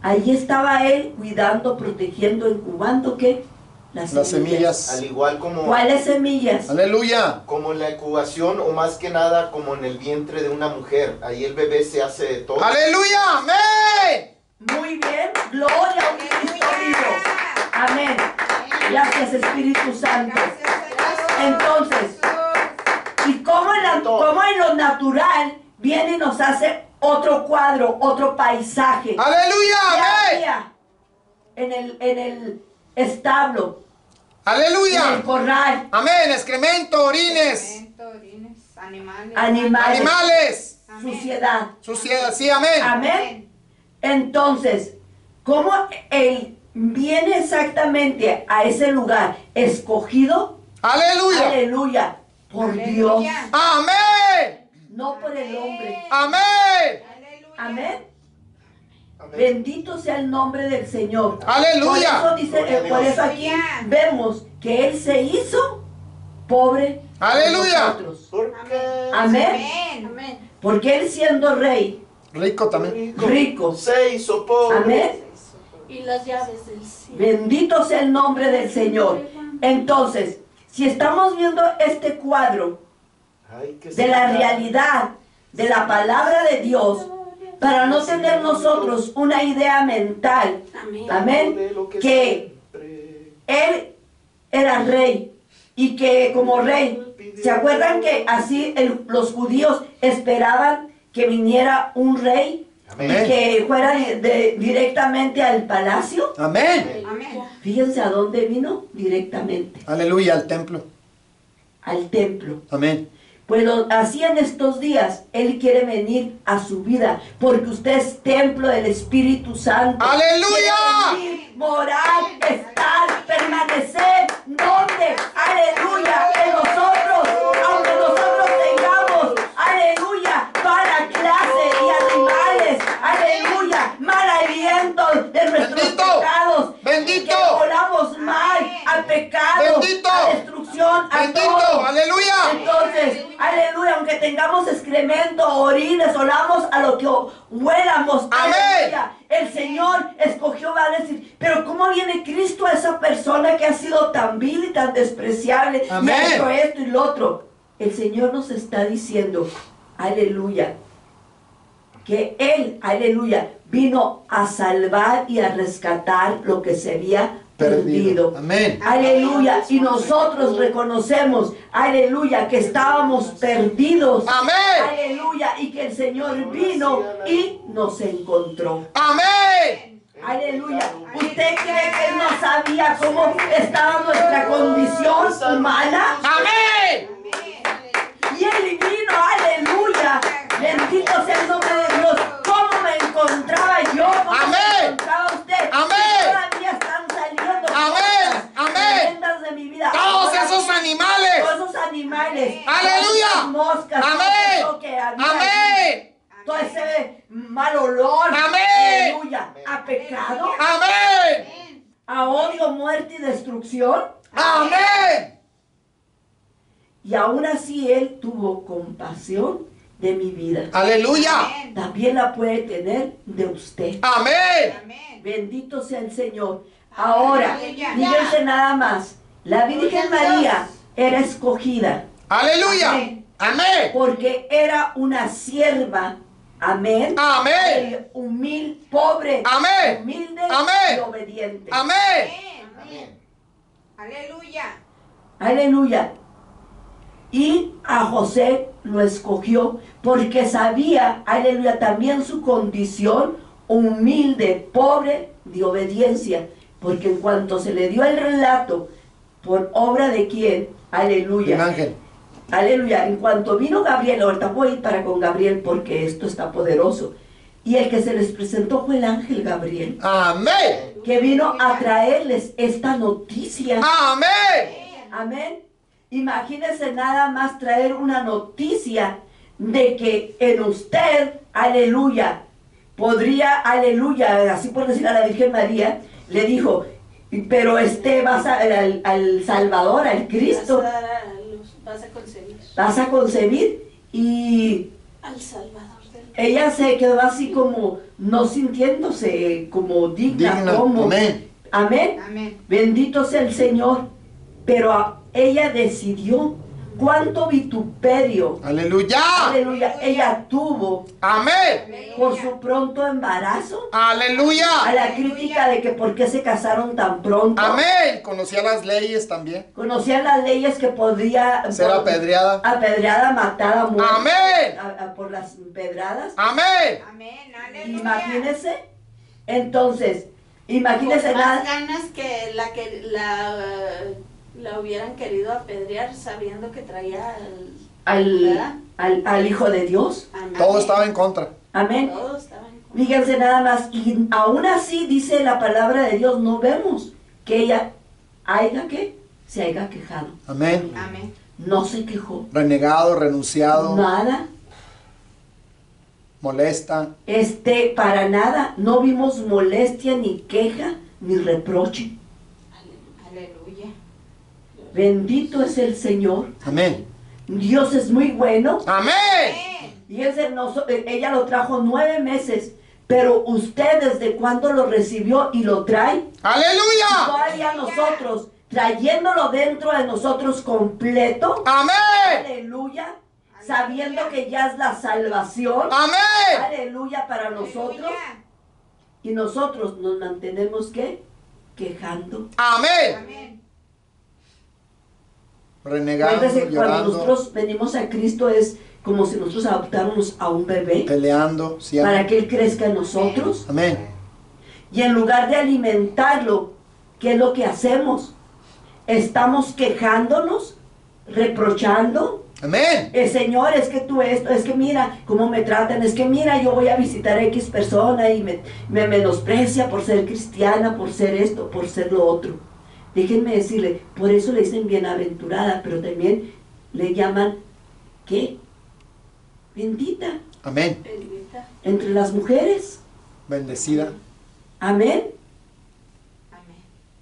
Speaker 1: Ahí estaba él cuidando, protegiendo, incubando ¿qué? Las,
Speaker 3: Las semillas.
Speaker 4: Al igual como,
Speaker 1: ¿Cuáles semillas?
Speaker 3: Aleluya.
Speaker 4: como en la incubación o más que nada como en el vientre de una mujer. Ahí el bebé se hace de todo.
Speaker 3: Aleluya. Amén.
Speaker 1: Muy bien, gloria a un Cristo vivo. Amén. Gracias Espíritu Santo. Entonces. Y como en, la- como en lo natural viene y nos hace otro cuadro, otro paisaje.
Speaker 3: Aleluya.
Speaker 1: En el, en el establo, en el
Speaker 3: Aleluya.
Speaker 1: corral,
Speaker 3: Amén. Excremento, orines,
Speaker 2: Excremento, orines, Animales.
Speaker 1: Animales.
Speaker 3: animales,
Speaker 2: Amén.
Speaker 1: suciedad.
Speaker 3: suciedad. Sí, amén.
Speaker 1: Amén. Entonces, ¿cómo él viene exactamente a ese lugar escogido?
Speaker 3: Aleluya.
Speaker 1: Aleluya. Por
Speaker 2: Aleluya.
Speaker 1: Dios,
Speaker 3: Amén.
Speaker 1: No por el hombre.
Speaker 3: Amén.
Speaker 1: Amén.
Speaker 4: Amén.
Speaker 1: Bendito sea el nombre del Señor.
Speaker 3: Aleluya.
Speaker 1: Por eso dice, eh, por eso aquí vemos que él se hizo pobre por
Speaker 3: Aleluya.
Speaker 1: nosotros.
Speaker 4: Porque
Speaker 1: Amén.
Speaker 2: Amén.
Speaker 5: Amén.
Speaker 1: Porque él siendo rey,
Speaker 3: Rico también.
Speaker 1: rico.
Speaker 4: se hizo pobre.
Speaker 1: Amén.
Speaker 5: Y las llaves del cielo.
Speaker 1: Bendito sea el nombre del Señor. Entonces, si estamos viendo este cuadro de la realidad de la palabra de Dios, para no tener nosotros una idea mental,
Speaker 5: Amén.
Speaker 1: que él era rey y que como rey, ¿se acuerdan que así el- los judíos esperaban que viniera un rey
Speaker 3: Amén.
Speaker 1: y que fuera de- de- directamente al palacio?
Speaker 3: Amén.
Speaker 2: Amén.
Speaker 1: Fíjense a dónde vino directamente,
Speaker 3: Aleluya, al templo.
Speaker 1: al templo.
Speaker 3: Amén.
Speaker 1: Pues lo- así en estos días, Él quiere venir a su vida, porque usted es templo del Espíritu Santo.
Speaker 3: ¡Aleluya!
Speaker 1: Venir, morar, estar, permanecer. ¿Dónde? Aleluya. En nosotros, aunque nosotros tengamos, aleluya, mala clase y animales, aleluya, mal aliento de nuestros
Speaker 3: Bendito.
Speaker 1: pecados.
Speaker 3: Bendito.
Speaker 1: Que volamos mal al pecado,
Speaker 3: Bendito.
Speaker 1: a destrucción, a
Speaker 3: Bendito,
Speaker 1: todo.
Speaker 3: aleluya.
Speaker 1: Entonces, aleluya, aunque tengamos excremento, orines, olamos a lo que huélamos,
Speaker 3: Amén.
Speaker 1: aleluya, el Señor escogió, va a decir, pero ¿cómo viene Cristo a esa persona que ha sido tan vil y tan despreciable y
Speaker 3: Amén.
Speaker 1: ha hecho esto y lo otro? El Señor nos está diciendo, aleluya, que Él, aleluya, vino a salvar y a rescatar lo que se había perdido.
Speaker 3: Amén.
Speaker 1: Aleluya. Y nosotros reconocemos, aleluya, que estábamos perdidos.
Speaker 3: Amén.
Speaker 1: Aleluya. Y que el Señor vino y nos encontró.
Speaker 3: Amén.
Speaker 1: Aleluya. ¿Usted cree que Él no sabía cómo estaba nuestra condición humana?
Speaker 3: Amén.
Speaker 1: Y Él vino, aleluya. Bendito sea el nombre de Dios. ¿Cómo me encontraba yo? ¿Cómo
Speaker 3: Amén.
Speaker 1: se encontraba usted?
Speaker 3: Amén.
Speaker 1: Y Todavía están saliendo
Speaker 3: Amén. Amén.
Speaker 1: de mi vida.
Speaker 3: Todos
Speaker 1: Ahora
Speaker 3: esos animales.
Speaker 1: Todos esos animales.
Speaker 3: Aleluya.
Speaker 1: todas esas moscas. todo
Speaker 3: Amén.
Speaker 1: eso que había
Speaker 3: Amén.
Speaker 1: Todo ese mal olor.
Speaker 3: Amén.
Speaker 1: Aleluya. A pecado.
Speaker 3: Amén.
Speaker 1: A odio, muerte y destrucción.
Speaker 3: Amén.
Speaker 1: Y aún así Él tuvo compasión de mi vida.
Speaker 3: Aleluya.
Speaker 2: Amén.
Speaker 1: También la puede tener de usted.
Speaker 3: Amén.
Speaker 2: Amén.
Speaker 1: Bendito sea el Señor. Ahora,
Speaker 2: Aleluya.
Speaker 1: fíjense nada más. La Virgen María era escogida
Speaker 3: Aleluya.
Speaker 1: Amén.
Speaker 3: Amén.
Speaker 1: porque era una sierva. Amén.
Speaker 3: Amén.
Speaker 1: El humilde, pobre,
Speaker 3: Amén.
Speaker 1: humilde
Speaker 3: Amén.
Speaker 1: y obediente.
Speaker 3: Amén.
Speaker 2: Amén. Aleluya.
Speaker 1: Aleluya. Y a José lo escogió porque sabía, aleluya, también su condición humilde, pobre, de obediencia. Porque en cuanto se le dio el relato, por obra de quién, aleluya,
Speaker 3: ángel.
Speaker 1: aleluya, en cuanto vino Gabriel, ahorita voy a ir para con Gabriel porque esto está poderoso. Y el que se les presentó fue el ángel Gabriel,
Speaker 3: Amén.
Speaker 1: que vino a traerles esta noticia.
Speaker 3: Amén.
Speaker 1: Amén. Imagínense nada más traer una noticia de que en usted, aleluya, podría, aleluya, así por decir a la Virgen María, le dijo, pero este vas a- al, al Salvador, al Cristo,
Speaker 5: Vas a, dar a luz, vas a concebir
Speaker 1: vas a concebir y
Speaker 5: al Salvador del
Speaker 1: ella se quedó así como no sintiéndose como digna,
Speaker 3: Digna.
Speaker 1: como
Speaker 3: Amén.
Speaker 1: amén.
Speaker 2: Amén.
Speaker 1: Bendito sea el Señor. Pero a- ella decidió cuánto vituperio,
Speaker 3: Aleluya.
Speaker 1: aleluya, ella tuvo
Speaker 3: Amén.
Speaker 1: por su pronto embarazo, a
Speaker 3: Aleluya.
Speaker 1: la crítica de que por qué se casaron tan pronto.
Speaker 3: Amén. Conocía las leyes también.
Speaker 1: Conocían las leyes que podía
Speaker 3: Ser apedreada.
Speaker 1: apedreada, matada, muerta
Speaker 3: Amén.
Speaker 1: a- a- por las pedradas.
Speaker 3: Amén.
Speaker 2: Amén. Aleluya.
Speaker 1: Imagínense. Entonces, imagínense
Speaker 5: Con más ganas que la que la, la hubieran querido apedrear sabiendo que traía al,
Speaker 1: Al, al, al Hijo de Dios.
Speaker 5: Amén.
Speaker 3: Todo estaba en contra.
Speaker 1: Amén.
Speaker 5: Todo estaba en contra.
Speaker 1: Fíjense nada más, y aún así dice la palabra de Dios, no vemos que ella haya que se haya quejado.
Speaker 3: Amén.
Speaker 2: Amén.
Speaker 1: No se quejó.
Speaker 3: Renegado, renunciado,
Speaker 1: Nada,
Speaker 3: molesta.
Speaker 1: este, para nada, no vimos molestia, ni queja, ni reproche. Bendito es el Señor.
Speaker 3: Amén.
Speaker 1: Dios es muy bueno.
Speaker 3: Amén.
Speaker 1: Y no so- eh, ella lo trajo nueve meses. Pero usted desde cuándo lo recibió y lo trae.
Speaker 3: Aleluya.
Speaker 1: Todavía nosotros, trayéndolo dentro de nosotros completo.
Speaker 3: Amén.
Speaker 1: Aleluya. sabiendo que ya es la salvación.
Speaker 3: Amén.
Speaker 1: Aleluya para nosotros.
Speaker 2: Aleluya.
Speaker 1: Y nosotros nos mantenemos ¿qué? Quejando.
Speaker 3: Amén.
Speaker 2: Amén.
Speaker 3: Renegando,
Speaker 1: cuando nosotros venimos a Cristo es como si nosotros adoptáramos a un bebé
Speaker 3: peleando. sí,
Speaker 1: para que Él crezca en nosotros.
Speaker 3: Amén.
Speaker 1: Y en lugar de alimentarlo, ¿qué es lo que hacemos? Estamos quejándonos, reprochando.
Speaker 3: Amén.
Speaker 1: El Señor, es que tú esto, es que mira cómo me tratan, es que mira, yo voy a visitar a X persona y me, me menosprecia por ser cristiana, por ser esto, por ser lo otro. Déjenme decirle, por eso le dicen bienaventurada, pero también le llaman, ¿qué? Bendita
Speaker 3: Amén.
Speaker 5: Bendita.
Speaker 1: entre las mujeres.
Speaker 3: Bendecida.
Speaker 1: Amén.
Speaker 2: Amén.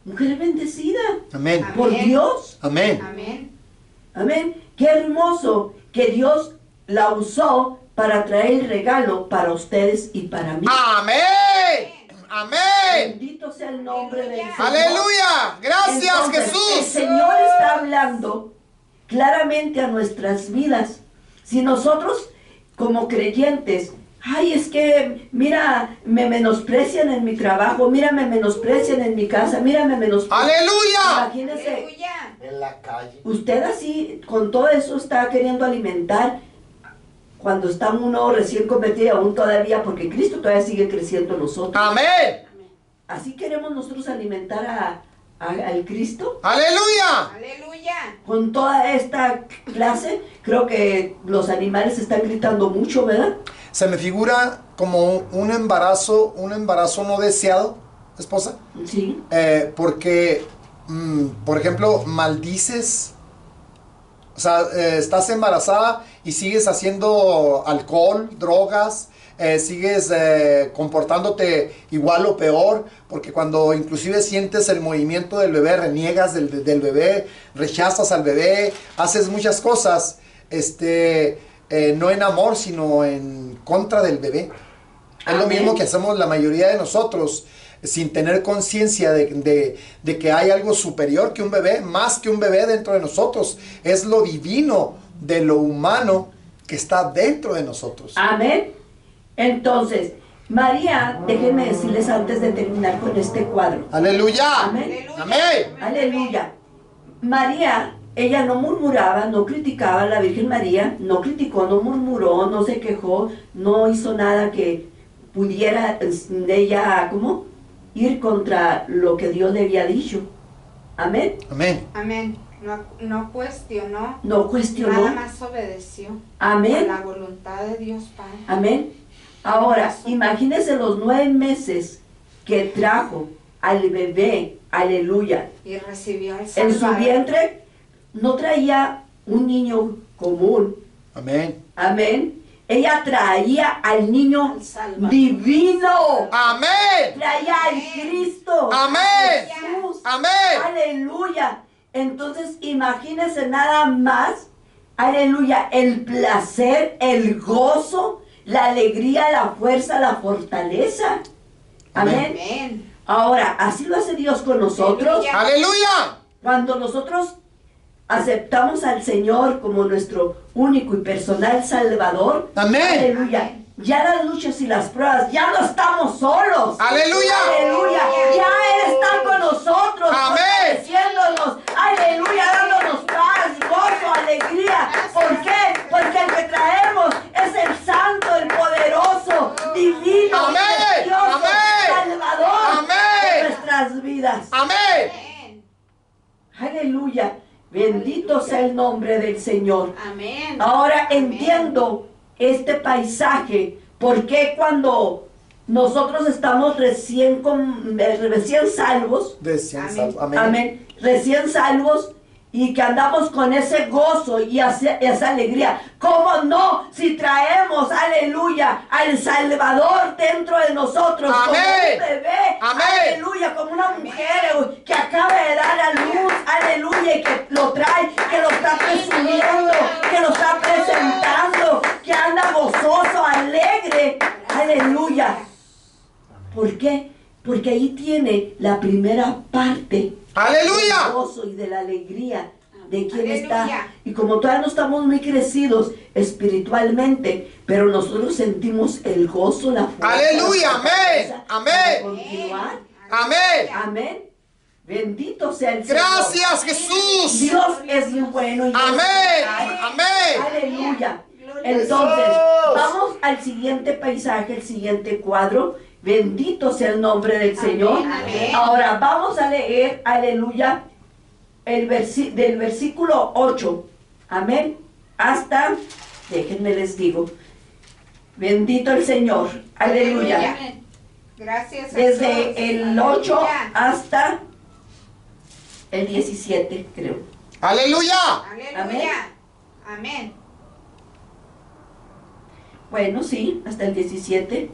Speaker 1: Mujer bendecida
Speaker 3: Amén.
Speaker 2: Amén.
Speaker 1: por Dios.
Speaker 3: Amén.
Speaker 2: Amén.
Speaker 1: Amén. Qué hermoso que Dios la usó para traer el regalo para ustedes y para mí.
Speaker 3: Amén. Amén.
Speaker 1: Bendito sea el nombre del Señor.
Speaker 3: Aleluya. Gracias
Speaker 1: Entonces, El
Speaker 3: Jesús.
Speaker 1: Señor está hablando claramente a nuestras vidas. Si nosotros como creyentes, ay, es que, mira, me menosprecian en mi trabajo, mira, me menosprecian en mi casa, mira, me menosprecian.
Speaker 3: Aleluya.
Speaker 1: Imagínese,
Speaker 2: Aleluya.
Speaker 4: En la calle.
Speaker 1: usted así, con todo eso está queriendo alimentar cuando está uno recién convertido, aún todavía, porque Cristo todavía sigue creciendo en nosotros.
Speaker 3: Amén.
Speaker 1: Así queremos nosotros alimentar a, a- al Cristo.
Speaker 3: Aleluya.
Speaker 2: Aleluya.
Speaker 1: Con toda esta clase, creo que los animales están gritando mucho, ¿verdad?
Speaker 3: Se me figura como un embarazo, un embarazo no deseado, esposa.
Speaker 1: Sí.
Speaker 3: Eh, porque, mm, por ejemplo, maldices. O sea, eh, estás embarazada y sigues haciendo alcohol, drogas, eh, sigues eh, comportándote igual o peor, porque cuando inclusive sientes el movimiento del bebé, reniegas del, bebé, rechazas al bebé, haces muchas cosas, este, eh, no en amor, sino en contra del bebé. Es lo mismo que hacemos la mayoría de nosotros, sin tener conciencia de- de que hay algo superior que un bebé, más que un bebé dentro de nosotros. Es lo divino de lo humano que está dentro de nosotros.
Speaker 1: Amén. Entonces, María, déjenme decirles antes de terminar con este cuadro.
Speaker 3: Aleluya.
Speaker 1: Amén.
Speaker 3: Amén.
Speaker 1: Aleluya. María, ella no murmuraba, no criticaba a la Virgen María, no criticó, no murmuró, no se quejó, no hizo nada que pudiera de ella, ¿cómo? Ir contra lo que Dios le había dicho. Amén.
Speaker 3: Amén.
Speaker 2: Amén. No, no cuestionó.
Speaker 1: No
Speaker 2: Nada
Speaker 1: cuestionó.
Speaker 2: más obedeció.
Speaker 1: Amén.
Speaker 2: A la voluntad de Dios Padre.
Speaker 1: Amén. Ahora, imagínense los nueve meses que trajo al bebé, aleluya.
Speaker 2: Y recibió el
Speaker 1: En su vientre no traía un niño común,
Speaker 3: Amén.
Speaker 1: amén. Ella traía al niño
Speaker 5: Al
Speaker 1: divino.
Speaker 3: Amén.
Speaker 1: Traía al Cristo.
Speaker 3: Amén.
Speaker 1: a Jesús.
Speaker 3: Amén.
Speaker 1: Aleluya. Entonces, imagínense nada más, aleluya, el placer, el gozo, la alegría, la fuerza, la fortaleza. Amén.
Speaker 2: Amén.
Speaker 1: Ahora, así lo hace Dios con nosotros.
Speaker 2: Aleluya.
Speaker 3: Aleluya.
Speaker 1: Cuando nosotros aceptamos al Señor como nuestro único y personal Salvador,
Speaker 3: Amén.
Speaker 1: aleluya, ya las luchas y las pruebas, ya no estamos solos.
Speaker 3: Aleluya.
Speaker 1: Aleluya, ya Él está con nosotros,
Speaker 3: Amén.
Speaker 1: aleluya, dándonos paz, gozo, alegría. ¿Por qué? Porque el que traemos es el Santo, el poderoso, divino,
Speaker 3: Amén.
Speaker 1: precioso,
Speaker 3: Amén.
Speaker 1: Salvador
Speaker 3: Amén.
Speaker 1: de nuestras vidas.
Speaker 3: Amén.
Speaker 2: Amén.
Speaker 1: Aleluya. Bendito sea el nombre del Señor.
Speaker 5: Amén.
Speaker 1: Ahora entiendo este paisaje. porque cuando nosotros estamos recién, con- eh, recién salvos?
Speaker 3: Decían
Speaker 2: Amén.
Speaker 3: salvo. Amén.
Speaker 1: Amén. Recién salvos y que andamos con ese gozo y esa alegría. ¿Cómo no? Si traemos, aleluya, al Salvador dentro de nosotros, como un bebé,
Speaker 3: Amén.
Speaker 1: aleluya, como una mujer que acaba de dar a luz, aleluya, y que lo trae, que lo está presumiendo, que lo está presentando, que anda gozoso, alegre, aleluya. ¿Por qué? Porque ahí tiene la primera parte del
Speaker 3: Aleluya.
Speaker 1: gozo y de la alegría de quién
Speaker 2: Aleluya.
Speaker 1: está. Y como todavía no estamos muy crecidos espiritualmente, pero nosotros sentimos el gozo, la fuerza.
Speaker 3: Aleluya,
Speaker 1: la
Speaker 3: amén, amén.
Speaker 1: continuar.
Speaker 3: Amén.
Speaker 1: Amén. Bendito sea el Señor.
Speaker 3: Gracias Jesús.
Speaker 1: Dios es muy bueno. y
Speaker 3: Amén. Amén.
Speaker 1: Aleluya. Entonces, vamos al siguiente paisaje, el siguiente cuadro. Bendito sea el nombre del Señor.
Speaker 2: amén.
Speaker 1: Ahora vamos a leer, aleluya, el versi- del versículo 8. Amén. Hasta, déjenme les digo. Bendito el Señor. Aleluya.
Speaker 5: Amén.
Speaker 2: Gracias Jesús.
Speaker 1: Desde el 8
Speaker 2: Aleluya.
Speaker 1: hasta el 17, creo.
Speaker 3: Aleluya.
Speaker 2: Aleluya. Amén.
Speaker 1: Bueno, sí, hasta el 17.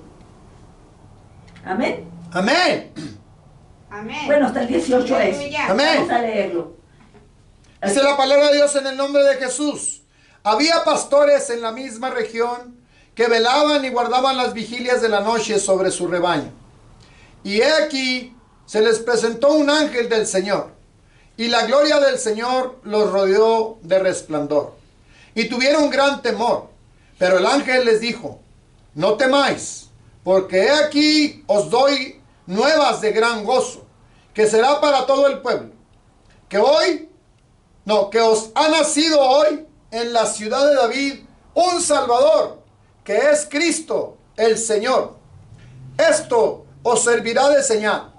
Speaker 1: Amén.
Speaker 3: Amén.
Speaker 2: Amén.
Speaker 1: Bueno, hasta el 18 es.
Speaker 3: Amén.
Speaker 1: Vamos a leerlo.
Speaker 3: Dice la palabra de Dios en el nombre de Jesús. Había pastores en la misma región que velaban y guardaban las vigilias de la noche sobre su rebaño. Y he aquí, se les presentó un ángel del Señor, y la gloria del Señor los rodeó de resplandor. Y tuvieron gran temor. Pero el ángel les dijo, no temáis, porque aquí os doy nuevas de gran gozo, que será para todo el pueblo, que hoy no, que os ha nacido hoy en la ciudad de David un Salvador, que es Cristo el Señor. Esto os servirá de señal.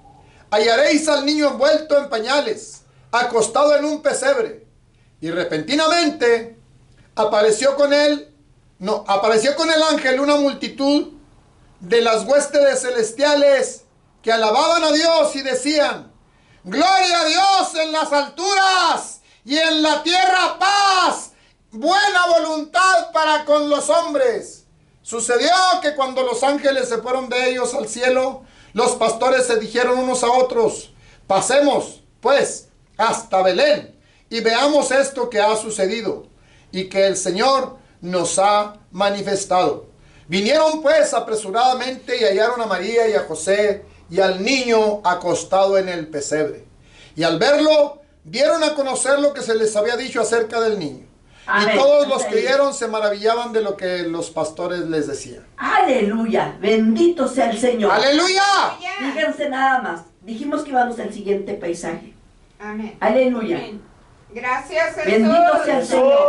Speaker 3: Hallaréis al niño envuelto en pañales, acostado en un pesebre. Y repentinamente apareció con él, no, apareció con el ángel una multitud de las huestes celestiales que alababan a Dios y decían, Gloria a Dios en las alturas y en la tierra paz, buena voluntad para con los hombres. Sucedió que cuando los ángeles se fueron de ellos al cielo, los pastores se dijeron unos a otros, pasemos pues hasta Belén y veamos esto que ha sucedido y que el Señor nos ha manifestado. Vinieron pues apresuradamente y hallaron a María y a José y al niño acostado en el pesebre. Y al verlo, dieron a conocer lo que se les había dicho acerca del niño.
Speaker 1: Amén.
Speaker 3: Y todos los que oyeron se maravillaban de lo que los pastores les decían.
Speaker 1: Aleluya. Bendito sea el Señor.
Speaker 3: ¡Aleluya!
Speaker 2: Aleluya.
Speaker 1: Fíjense nada más. Dijimos que íbamos al siguiente paisaje.
Speaker 2: Amén.
Speaker 1: Aleluya.
Speaker 5: Amén.
Speaker 2: Gracias Jesús.
Speaker 1: Bendito sea el Señor.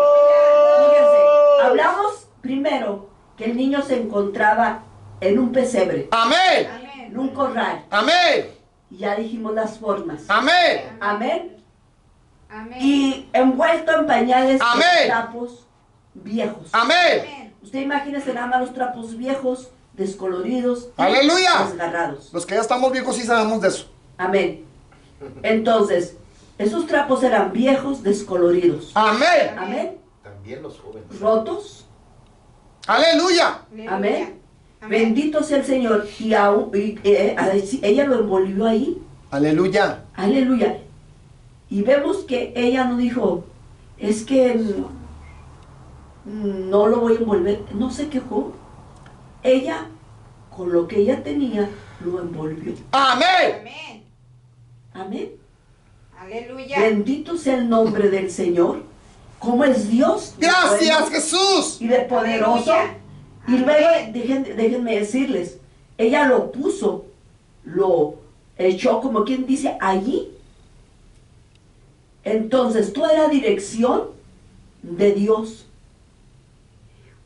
Speaker 1: Fíjense, hablamos primero que el niño se encontraba en un pesebre,
Speaker 3: Amén.
Speaker 1: En un corral.
Speaker 3: Amén.
Speaker 1: Y ya dijimos las formas.
Speaker 3: Amén.
Speaker 1: Amén.
Speaker 2: Amén.
Speaker 1: Y envuelto en pañales de
Speaker 3: Amén.
Speaker 1: trapos viejos.
Speaker 3: Amén.
Speaker 1: Usted imagínese nada más los trapos viejos, descoloridos, y
Speaker 3: Aleluya.
Speaker 1: desgarrados.
Speaker 3: Los que ya estamos viejos sí sabemos de eso.
Speaker 1: Amén. Entonces, esos trapos eran viejos, descoloridos.
Speaker 3: Amén.
Speaker 1: Amén.
Speaker 4: También los jóvenes.
Speaker 1: Rotos.
Speaker 3: Aleluya.
Speaker 1: Amén. Bendito sea el Señor. Y, aún- y, eh, a decir- ella lo envolvió ahí.
Speaker 3: Aleluya.
Speaker 1: Aleluya. Y vemos que ella no dijo, es que mm, no lo voy a envolver. No se quejó. Ella, con lo que ella tenía, lo envolvió.
Speaker 3: Amén.
Speaker 2: Amén.
Speaker 1: Amén.
Speaker 2: Aleluya.
Speaker 1: Bendito sea el nombre del Señor. ¿Cómo es Dios?
Speaker 3: Gracias
Speaker 1: bueno
Speaker 3: Jesús.
Speaker 1: Y de poderoso. Y luego, déjenme decirles, ella lo puso, lo echó como quien dice allí. Entonces, toda la dirección de Dios.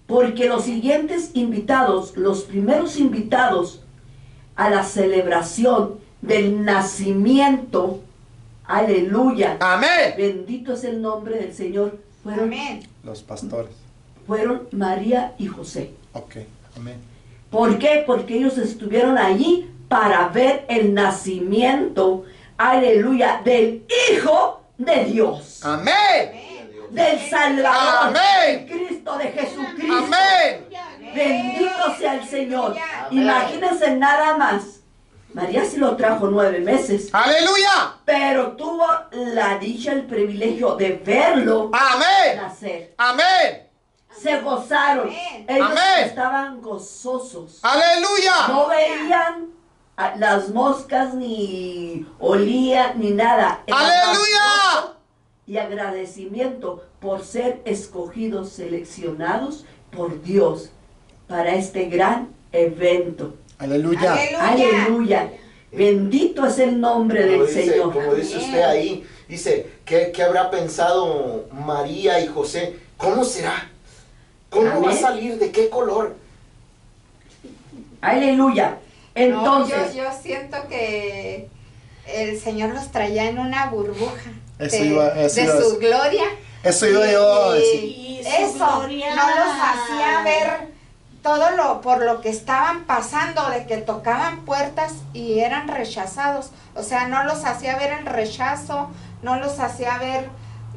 Speaker 1: Porque los siguientes invitados, los primeros invitados a la celebración del nacimiento, aleluya,
Speaker 3: Amén.
Speaker 1: bendito es el nombre del Señor, fueron,
Speaker 2: Amén.
Speaker 3: Los pastores.
Speaker 1: Fueron María y José.
Speaker 3: Ok. Amén.
Speaker 1: ¿Por qué? Porque ellos estuvieron allí para ver el nacimiento, aleluya, del Hijo de Dios,
Speaker 3: Amén.
Speaker 1: Del Salvador,
Speaker 3: Amén.
Speaker 1: Cristo de Jesucristo.
Speaker 3: Amén.
Speaker 1: Bendito sea el Señor.
Speaker 2: Amén.
Speaker 1: Imagínense nada más. María sí lo trajo nueve meses,
Speaker 3: Aleluya.
Speaker 1: pero tuvo la dicha, el privilegio de verlo
Speaker 3: Amén.
Speaker 1: nacer.
Speaker 3: Amén.
Speaker 1: Se gozaron.
Speaker 2: Amén.
Speaker 1: Ellos
Speaker 3: Amén.
Speaker 1: estaban gozosos.
Speaker 3: Aleluya.
Speaker 1: No veían a- las moscas ni olían ni nada. Era
Speaker 3: ¡Aleluya!
Speaker 1: y agradecimiento por ser escogidos, seleccionados por Dios para este gran evento.
Speaker 3: Aleluya.
Speaker 2: Aleluya.
Speaker 1: Aleluya. Bendito es el nombre
Speaker 4: Como
Speaker 1: del
Speaker 4: dice,
Speaker 1: Señor.
Speaker 4: como dice usted ahí, dice, ¿qué, qué habrá pensado María y José? ¿Cómo será? ¿Cómo va a salir? ¿De qué color?
Speaker 1: Aleluya.
Speaker 2: No,
Speaker 1: Entonces,
Speaker 2: yo, yo siento que el Señor los traía en una burbuja
Speaker 3: Eso
Speaker 2: de,
Speaker 3: iba- eso
Speaker 2: de
Speaker 3: iba
Speaker 2: su gloria.
Speaker 3: Eso iba yo a decir.
Speaker 5: Y
Speaker 2: Eso
Speaker 5: gloria-
Speaker 2: no los hacía ver todo lo por lo que estaban pasando, de que tocaban puertas y eran rechazados. O sea, no los hacía ver el rechazo, no los hacía ver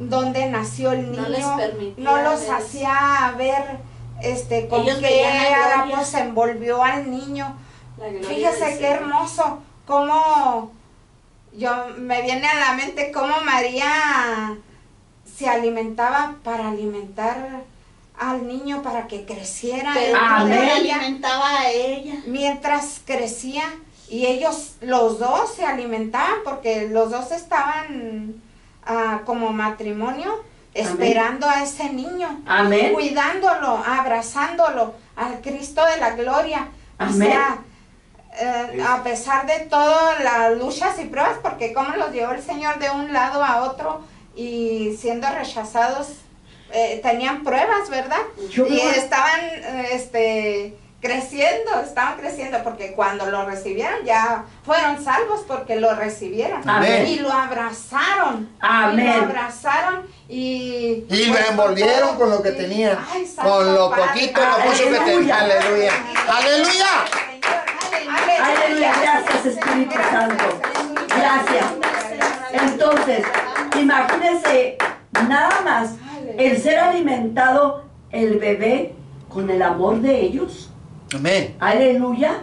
Speaker 2: dónde nació el niño,
Speaker 5: No les permitía
Speaker 2: no los
Speaker 5: ver.
Speaker 2: hacía ver este con
Speaker 5: Ellos
Speaker 2: qué harapos se envolvió al niño. Fíjese qué hermoso, cómo yo me viene a la mente cómo María se alimentaba para alimentar al niño para que creciera
Speaker 5: Pero
Speaker 2: ella.
Speaker 5: alimentaba a ella.
Speaker 2: mientras crecía y ellos los dos se alimentaban porque los dos estaban ah, como matrimonio esperando a ese niño
Speaker 1: amén.
Speaker 2: cuidándolo, abrazándolo al Cristo de la gloria. O sea, eh, a pesar de todas las luchas y pruebas, porque cómo los llevó el Señor de un lado a otro y siendo rechazados, eh, tenían pruebas, ¿verdad?
Speaker 1: Yo
Speaker 2: y estaban eh, este, creciendo, estaban creciendo, porque cuando lo recibieron ya fueron salvos porque lo recibieron.
Speaker 3: Amén.
Speaker 2: Y lo abrazaron. Y
Speaker 1: Amén.
Speaker 2: lo abrazaron y...
Speaker 3: Y lo
Speaker 2: pues,
Speaker 3: envolvieron
Speaker 2: todo-
Speaker 3: con lo que
Speaker 2: y-
Speaker 3: tenían. Con lo
Speaker 2: Padre.
Speaker 3: poquito, lo mucho que tenían. Aleluya. Aleluya.
Speaker 1: Aleluya, gracias, Espíritu Santo. Gracias. Entonces, imagínense nada más el ser alimentado el bebé con el amor de ellos.
Speaker 3: Amén.
Speaker 1: Aleluya.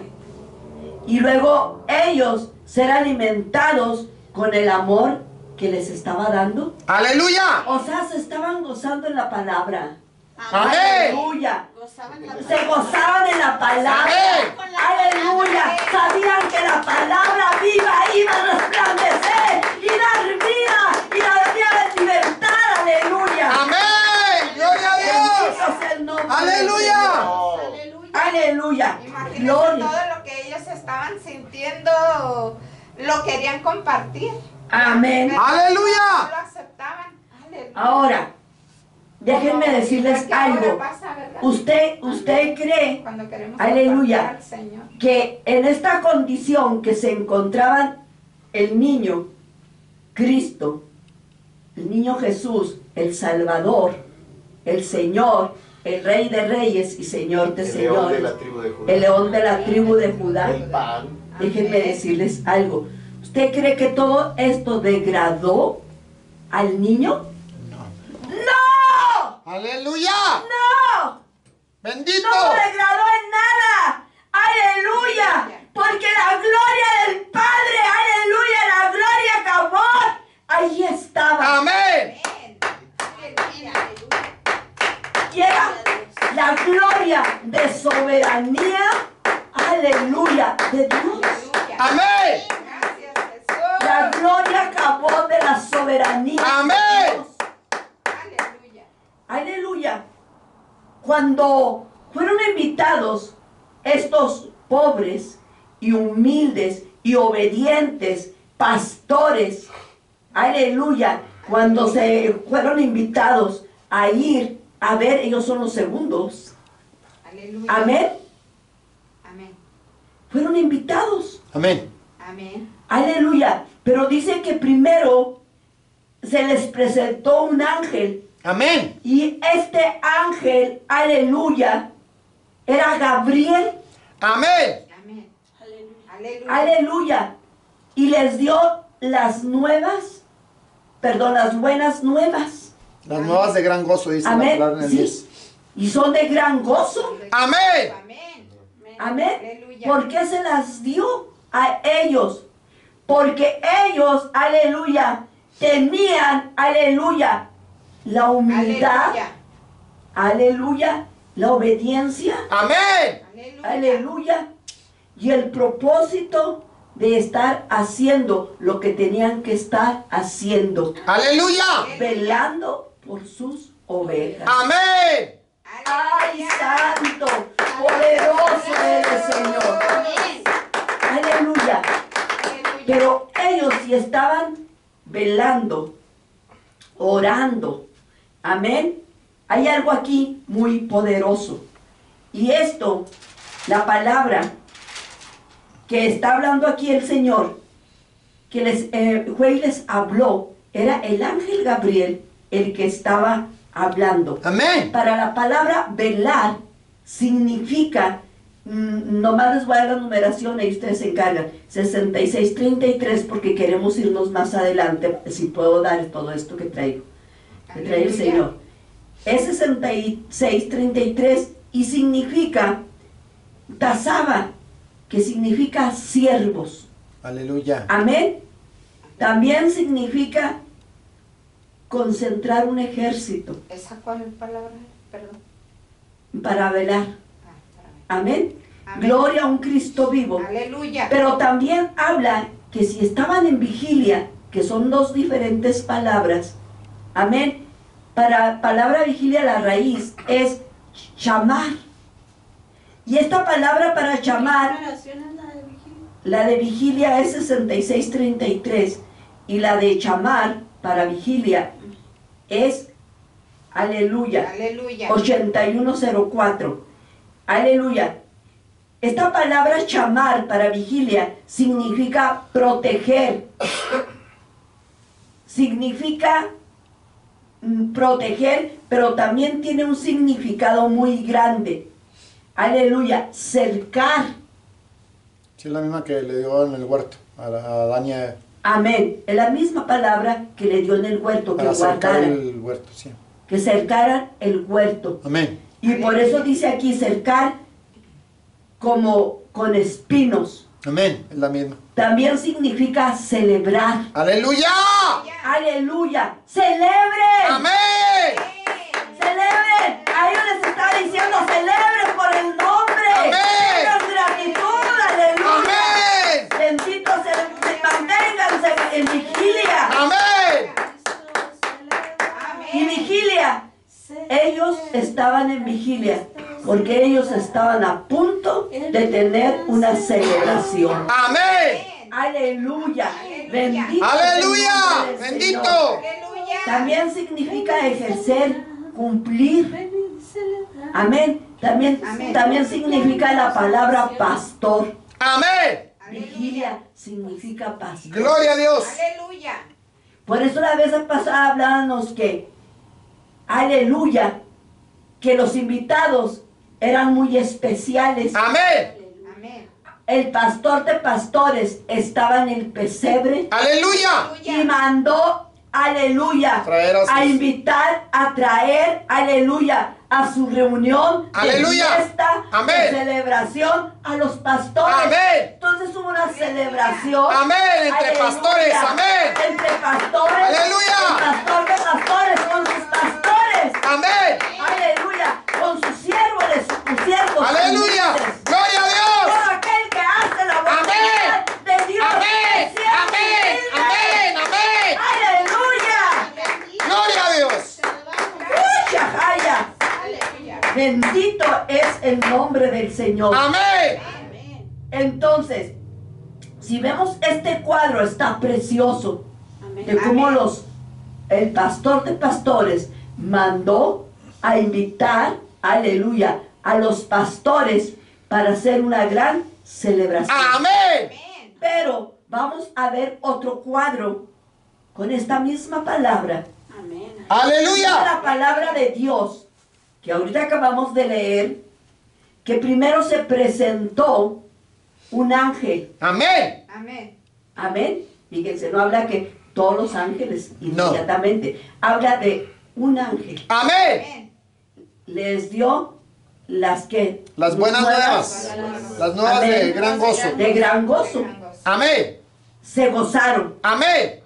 Speaker 1: Y luego ellos ser alimentados con el amor que les estaba dando.
Speaker 3: Aleluya.
Speaker 1: O sea, se estaban gozando en la palabra.
Speaker 3: Amén.
Speaker 1: Aleluya.
Speaker 5: Gozaban la
Speaker 1: Se gozaban en la palabra.
Speaker 3: Amén.
Speaker 1: Aleluya. Sabían que la palabra viva iba a resplandecer y dar vida y dar vida de libertad. Aleluya.
Speaker 3: Amén. Gloria a Dios. Aleluya.
Speaker 5: Aleluya.
Speaker 2: Imagínense
Speaker 1: Gloria.
Speaker 2: todo lo que ellos estaban sintiendo, lo querían compartir.
Speaker 1: Amén.
Speaker 2: pero
Speaker 3: Aleluya.
Speaker 2: No lo aceptaban. Aleluya.
Speaker 1: Ahora, déjenme
Speaker 2: Como
Speaker 1: decirles algo. Usted, usted cree Aleluya.
Speaker 2: compartir al Señor.
Speaker 1: que en esta condición que se encontraban el niño, Cristo, el niño Jesús, el Salvador, el Señor, el Rey de Reyes y Señor de
Speaker 4: El león de la
Speaker 1: Señores,
Speaker 4: tribu de Judá.
Speaker 1: el león de la tribu de Judá,
Speaker 4: El pan.
Speaker 1: déjenme decirles algo. ¿Usted cree que todo esto degradó al niño? ¡No!
Speaker 3: Aleluya.
Speaker 1: ¡No!
Speaker 3: Bendito.
Speaker 1: No degradó en nada. Aleluya. Porque la gloria del Padre, aleluya, la gloria acabó. Ahí estaba.
Speaker 3: Amén.
Speaker 2: Aleluya.
Speaker 1: Y era la gloria de soberanía, aleluya, de Dios.
Speaker 2: Aleluya.
Speaker 3: Amén.
Speaker 2: Gracias, Jesús.
Speaker 1: La gloria acabó de la soberanía. de
Speaker 3: Amén.
Speaker 1: Dios.
Speaker 2: Aleluya.
Speaker 1: Aleluya. Cuando fueron invitados estos pobres y humildes y obedientes pastores, aleluya, cuando se fueron invitados a ir a ver, ellos son los segundos,
Speaker 2: Aleluya.
Speaker 1: amén,
Speaker 2: Amén.
Speaker 1: fueron invitados,
Speaker 3: Amén.
Speaker 2: Amén.
Speaker 1: aleluya, pero dice que primero se les presentó un ángel
Speaker 3: Amén.
Speaker 1: Y este ángel, aleluya, era Gabriel,
Speaker 3: Amén.
Speaker 2: Amén.
Speaker 5: Aleluya.
Speaker 2: Aleluya.
Speaker 1: Y les dio las nuevas, perdón, las buenas nuevas.
Speaker 3: Las nuevas de gran gozo, dice la
Speaker 1: Amén.
Speaker 3: palabra en el
Speaker 1: Sí.
Speaker 3: 10.
Speaker 1: Y son de gran gozo.
Speaker 3: Amén.
Speaker 2: Amén.
Speaker 1: Amén.
Speaker 2: Aleluya.
Speaker 1: ¿Por qué se las dio a ellos? Porque ellos, aleluya, tenían, aleluya, la humildad,
Speaker 2: Aleluya.
Speaker 1: aleluya, la obediencia,
Speaker 3: Amén.
Speaker 2: Aleluya.
Speaker 1: aleluya, y el propósito de estar haciendo lo que tenían que estar haciendo,
Speaker 3: Aleluya.
Speaker 1: velando por sus ovejas.
Speaker 3: Amén.
Speaker 1: ¡Ay, santo! Poderoso eres, Señor. Aleluya.
Speaker 2: Aleluya.
Speaker 1: Pero ellos sí estaban velando, orando. Amén. Hay algo aquí muy poderoso. Y esto, la palabra que está hablando aquí el Señor, que les, eh, fue y les habló, era el ángel Gabriel el que estaba hablando.
Speaker 3: Amén.
Speaker 1: Para la palabra velar significa, mm, nomás les voy a dar la numeración y ustedes se encargan, 6633 porque queremos irnos más adelante, si puedo dar todo esto que traigo, que trae el. Señor. Es 6633 y significa tasaba, que significa siervos.
Speaker 3: Aleluya.
Speaker 1: Amén. También significa concentrar un ejército
Speaker 2: ¿Esa cuál palabra? Perdón.
Speaker 1: para velar.
Speaker 2: Ah.
Speaker 1: Amén.
Speaker 2: Amén.
Speaker 1: Gloria a un Cristo vivo.
Speaker 2: Aleluya.
Speaker 1: Pero también habla que si estaban en vigilia, que son dos diferentes palabras, amén. Para palabra vigilia la raíz es chamar. Y esta palabra para
Speaker 5: es la de vigilia?
Speaker 1: es 6633 y la de chamar para vigilia es aleluya.
Speaker 2: Aleluya.
Speaker 1: 8104. Aleluya. Esta palabra chamar para vigilia significa proteger. significa mm, proteger, pero también tiene un significado muy grande. Aleluya. Cercar.
Speaker 3: Sí, es la misma que le dio en el huerto a, la- a Eva,
Speaker 1: Amén. Es la misma palabra que le dio en el huerto, que
Speaker 3: para
Speaker 1: guardaran,
Speaker 3: el huerto, sí.
Speaker 1: que cercaran el huerto.
Speaker 3: Amén.
Speaker 1: Y por eso dice aquí cercar como con espinos.
Speaker 3: Amén. Es la misma.
Speaker 1: También significa celebrar.
Speaker 3: Aleluya.
Speaker 1: Aleluya. Celebren.
Speaker 3: Amén.
Speaker 1: Celebren. A ellos les está diciendo celebren por el nombre.
Speaker 3: Amén.
Speaker 1: Tengan gratitud. Aleluya.
Speaker 3: Amén.
Speaker 1: Bendito se, se manténganse en vigilia.
Speaker 3: Amén.
Speaker 1: Y vigilia. Ellos estaban en vigilia porque ellos estaban a punto de tener una celebración.
Speaker 3: Amén.
Speaker 1: Aleluya. Bendito.
Speaker 3: Aleluya. Bendito.
Speaker 1: Señor. También significa ejercer, cumplir. Amén. También,
Speaker 2: Amén.
Speaker 1: también significa la palabra pastor.
Speaker 3: Amén.
Speaker 1: Vigilia significa pastor.
Speaker 3: Gloria a Dios.
Speaker 2: Aleluya.
Speaker 1: Por eso la vez pasada hablábamos que, aleluya, que los invitados eran muy especiales.
Speaker 3: Amén.
Speaker 2: Amén.
Speaker 1: El pastor de pastores estaba en el pesebre
Speaker 3: Aleluya.
Speaker 1: y mandó, aleluya,
Speaker 3: a
Speaker 1: invitar, a traer, aleluya, a su reunión
Speaker 3: Aleluya.
Speaker 1: de fiesta,
Speaker 3: Amén.
Speaker 1: de celebración a los pastores.
Speaker 3: Amén.
Speaker 1: Entonces hubo una celebración.
Speaker 3: Amén. Entre
Speaker 1: Aleluya.
Speaker 3: pastores. Amén.
Speaker 1: Entre pastores.
Speaker 3: Aleluya.
Speaker 1: El pastor de pastores con sus
Speaker 3: Amén.
Speaker 1: Aleluya. Con sus siervos, sus siervos.
Speaker 3: Aleluya. Gloria a Dios.
Speaker 1: Todo aquel que hace la voluntad de Dios.
Speaker 3: Amén. Amén. Amén. Amén.
Speaker 1: Aleluya.
Speaker 3: Gloria a Dios.
Speaker 1: Mucha jaya.
Speaker 2: Aleluya.
Speaker 1: Bendito es el nombre del Señor.
Speaker 3: Amén.
Speaker 1: Entonces, si vemos este cuadro, está precioso. De cómo
Speaker 2: Amén.
Speaker 1: los, el pastor de pastores mandó a invitar, aleluya, a los pastores para hacer una gran celebración.
Speaker 3: Amén.
Speaker 1: Pero vamos a ver otro cuadro con esta misma palabra.
Speaker 5: Amén.
Speaker 3: Aleluya.
Speaker 1: la palabra de Dios, que ahorita acabamos de leer, que primero se presentó un ángel.
Speaker 3: Amén.
Speaker 2: Amén.
Speaker 1: Amén. Fíjense, no habla que todos los ángeles
Speaker 3: No.
Speaker 1: inmediatamente. Habla de un ángel.
Speaker 3: Amén.
Speaker 1: Les dio las que
Speaker 3: Las buenas nuevas. Las nuevas de gran gozo.
Speaker 1: de gran gozo.
Speaker 3: Amén.
Speaker 1: Se gozaron.
Speaker 3: Amén.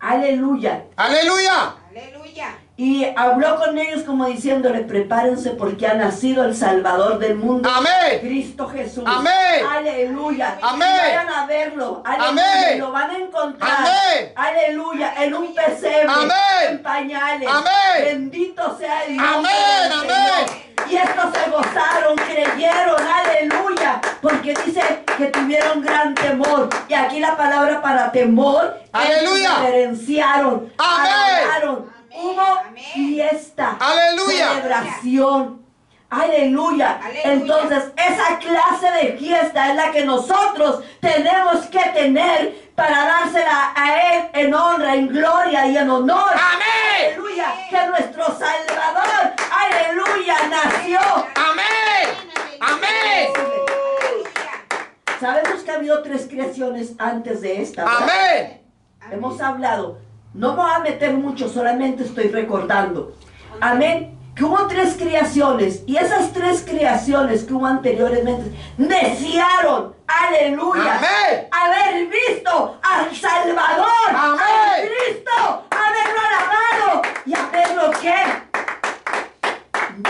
Speaker 1: Aleluya.
Speaker 3: Aleluya.
Speaker 2: Aleluya.
Speaker 1: Y habló con ellos como diciéndole, prepárense porque ha nacido el Salvador del mundo.
Speaker 3: Amén.
Speaker 1: Cristo Jesús.
Speaker 3: Amén.
Speaker 1: Aleluya.
Speaker 3: Amén.
Speaker 1: Y vayan a verlo. Aleluya.
Speaker 3: Amén.
Speaker 1: Lo van a encontrar.
Speaker 3: Amén.
Speaker 1: Aleluya. En un pesebre.
Speaker 3: Amén.
Speaker 1: En pañales.
Speaker 3: Amén.
Speaker 1: Bendito sea el nombre
Speaker 3: Amén, amén.
Speaker 1: Y estos se gozaron, creyeron, aleluya, porque dice que tuvieron gran temor. Y aquí la palabra para temor,
Speaker 3: Aleluya.
Speaker 1: ellos reverenciaron,
Speaker 3: Amén.
Speaker 1: alabaron. Hubo
Speaker 2: amén.
Speaker 1: fiesta,
Speaker 3: Aleluya.
Speaker 1: celebración. Aleluya.
Speaker 2: Aleluya.
Speaker 1: Entonces, esa clase de fiesta es la que nosotros tenemos que tener para dársela a Él en honra, en gloria y en honor.
Speaker 3: Amén.
Speaker 1: Aleluya. Que nuestro Salvador, aleluya, nació.
Speaker 3: Amén. Amén.
Speaker 1: Sabemos que ha habido tres creaciones antes de esta. ¿verdad?
Speaker 3: Amén.
Speaker 1: Hemos hablado. No me voy a meter mucho, solamente estoy recordando. Amén. Que hubo tres creaciones y esas tres creaciones que hubo anteriormente desearon, aleluya,
Speaker 3: Amén.
Speaker 1: haber visto al Salvador,
Speaker 3: Amén.
Speaker 1: al Cristo, haberlo alabado y haberlo que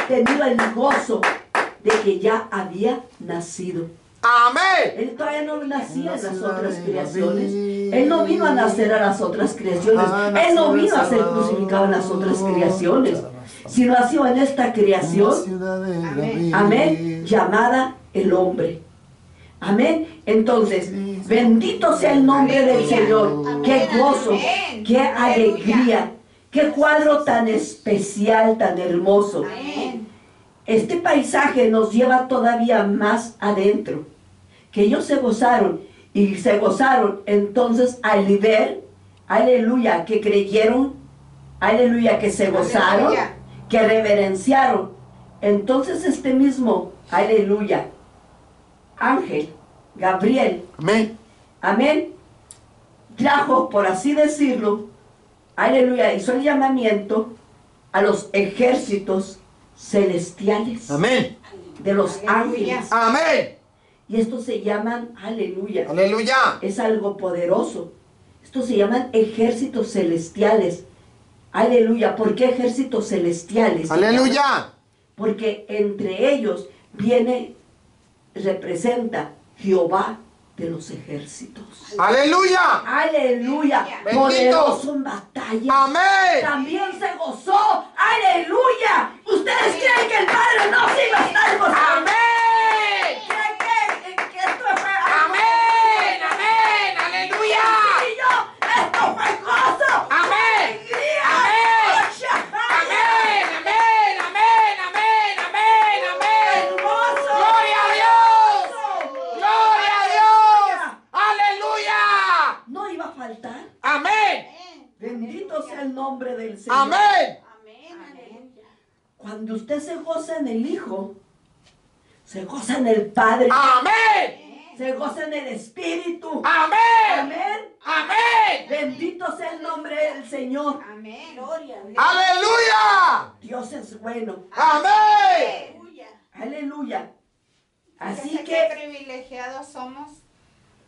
Speaker 1: tenido el gozo de que ya había nacido.
Speaker 3: Amén.
Speaker 1: Él todavía no nacía en las otras creaciones. Él no vino a nacer a las otras creaciones. Él no vino a ser crucificado en las otras creaciones. Sino nació en esta creación,
Speaker 2: Amén.
Speaker 1: amén, llamada el hombre. Amén. Entonces, bendito sea el nombre del. Señor. Qué gozo, qué alegría, qué cuadro tan especial, tan hermoso. Este paisaje nos lleva todavía más adentro. Que ellos se gozaron y se gozaron entonces al ver, aleluya, que creyeron, aleluya, que se gozaron,
Speaker 2: Aleluya.
Speaker 1: que reverenciaron. Entonces este mismo, aleluya, ángel, Gabriel,
Speaker 3: Amén.
Speaker 1: amén, trajo, por así decirlo, aleluya, hizo el llamamiento a los ejércitos celestiales
Speaker 3: Amén.
Speaker 1: de los ángeles.
Speaker 3: Amén.
Speaker 1: Y estos se llaman, aleluya,
Speaker 3: Aleluya.
Speaker 1: es algo poderoso. Estos se llaman ejércitos celestiales. Aleluya. ¿Por qué ejércitos celestiales?
Speaker 3: Aleluya.
Speaker 1: Porque entre ellos viene, representa Jehová de los ejércitos.
Speaker 3: Aleluya.
Speaker 1: Aleluya.
Speaker 3: Bendito.
Speaker 1: Poderoso en batalla.
Speaker 3: Amén.
Speaker 1: También se gozó. Aleluya. ¿Ustedes creen que el Padre no se iba a estar gozando?
Speaker 3: Amén.
Speaker 1: ¿Creen que, que esto fue algo
Speaker 3: Amén. Amén. Aleluya.
Speaker 1: sencillo? Esto fue gozo.
Speaker 3: Amén.
Speaker 1: Alegría.
Speaker 3: Amén.
Speaker 1: Shahaya.
Speaker 3: Amén. Amén. Amén. Amén. Amén. Amén.
Speaker 1: Hermoso.
Speaker 3: Gloria a Dios. Gloria a Dios. Aleluya.
Speaker 1: No iba a faltar.
Speaker 3: Amén.
Speaker 1: Bendito sea el nombre del Señor.
Speaker 3: Amén.
Speaker 5: Amén.
Speaker 1: Cuando usted se goza en el Hijo, se goza en el Padre,
Speaker 3: Amén.
Speaker 1: se goza en el Espíritu.
Speaker 3: Amén.
Speaker 1: Amén.
Speaker 3: Amén.
Speaker 1: Bendito sea el nombre del Señor.
Speaker 2: Amén.
Speaker 5: Gloria a Dios.
Speaker 3: Aleluya.
Speaker 1: Dios es bueno.
Speaker 3: Amén.
Speaker 5: Aleluya.
Speaker 1: Aleluya. Así
Speaker 2: Fíjate qué
Speaker 1: que,
Speaker 2: privilegiados somos.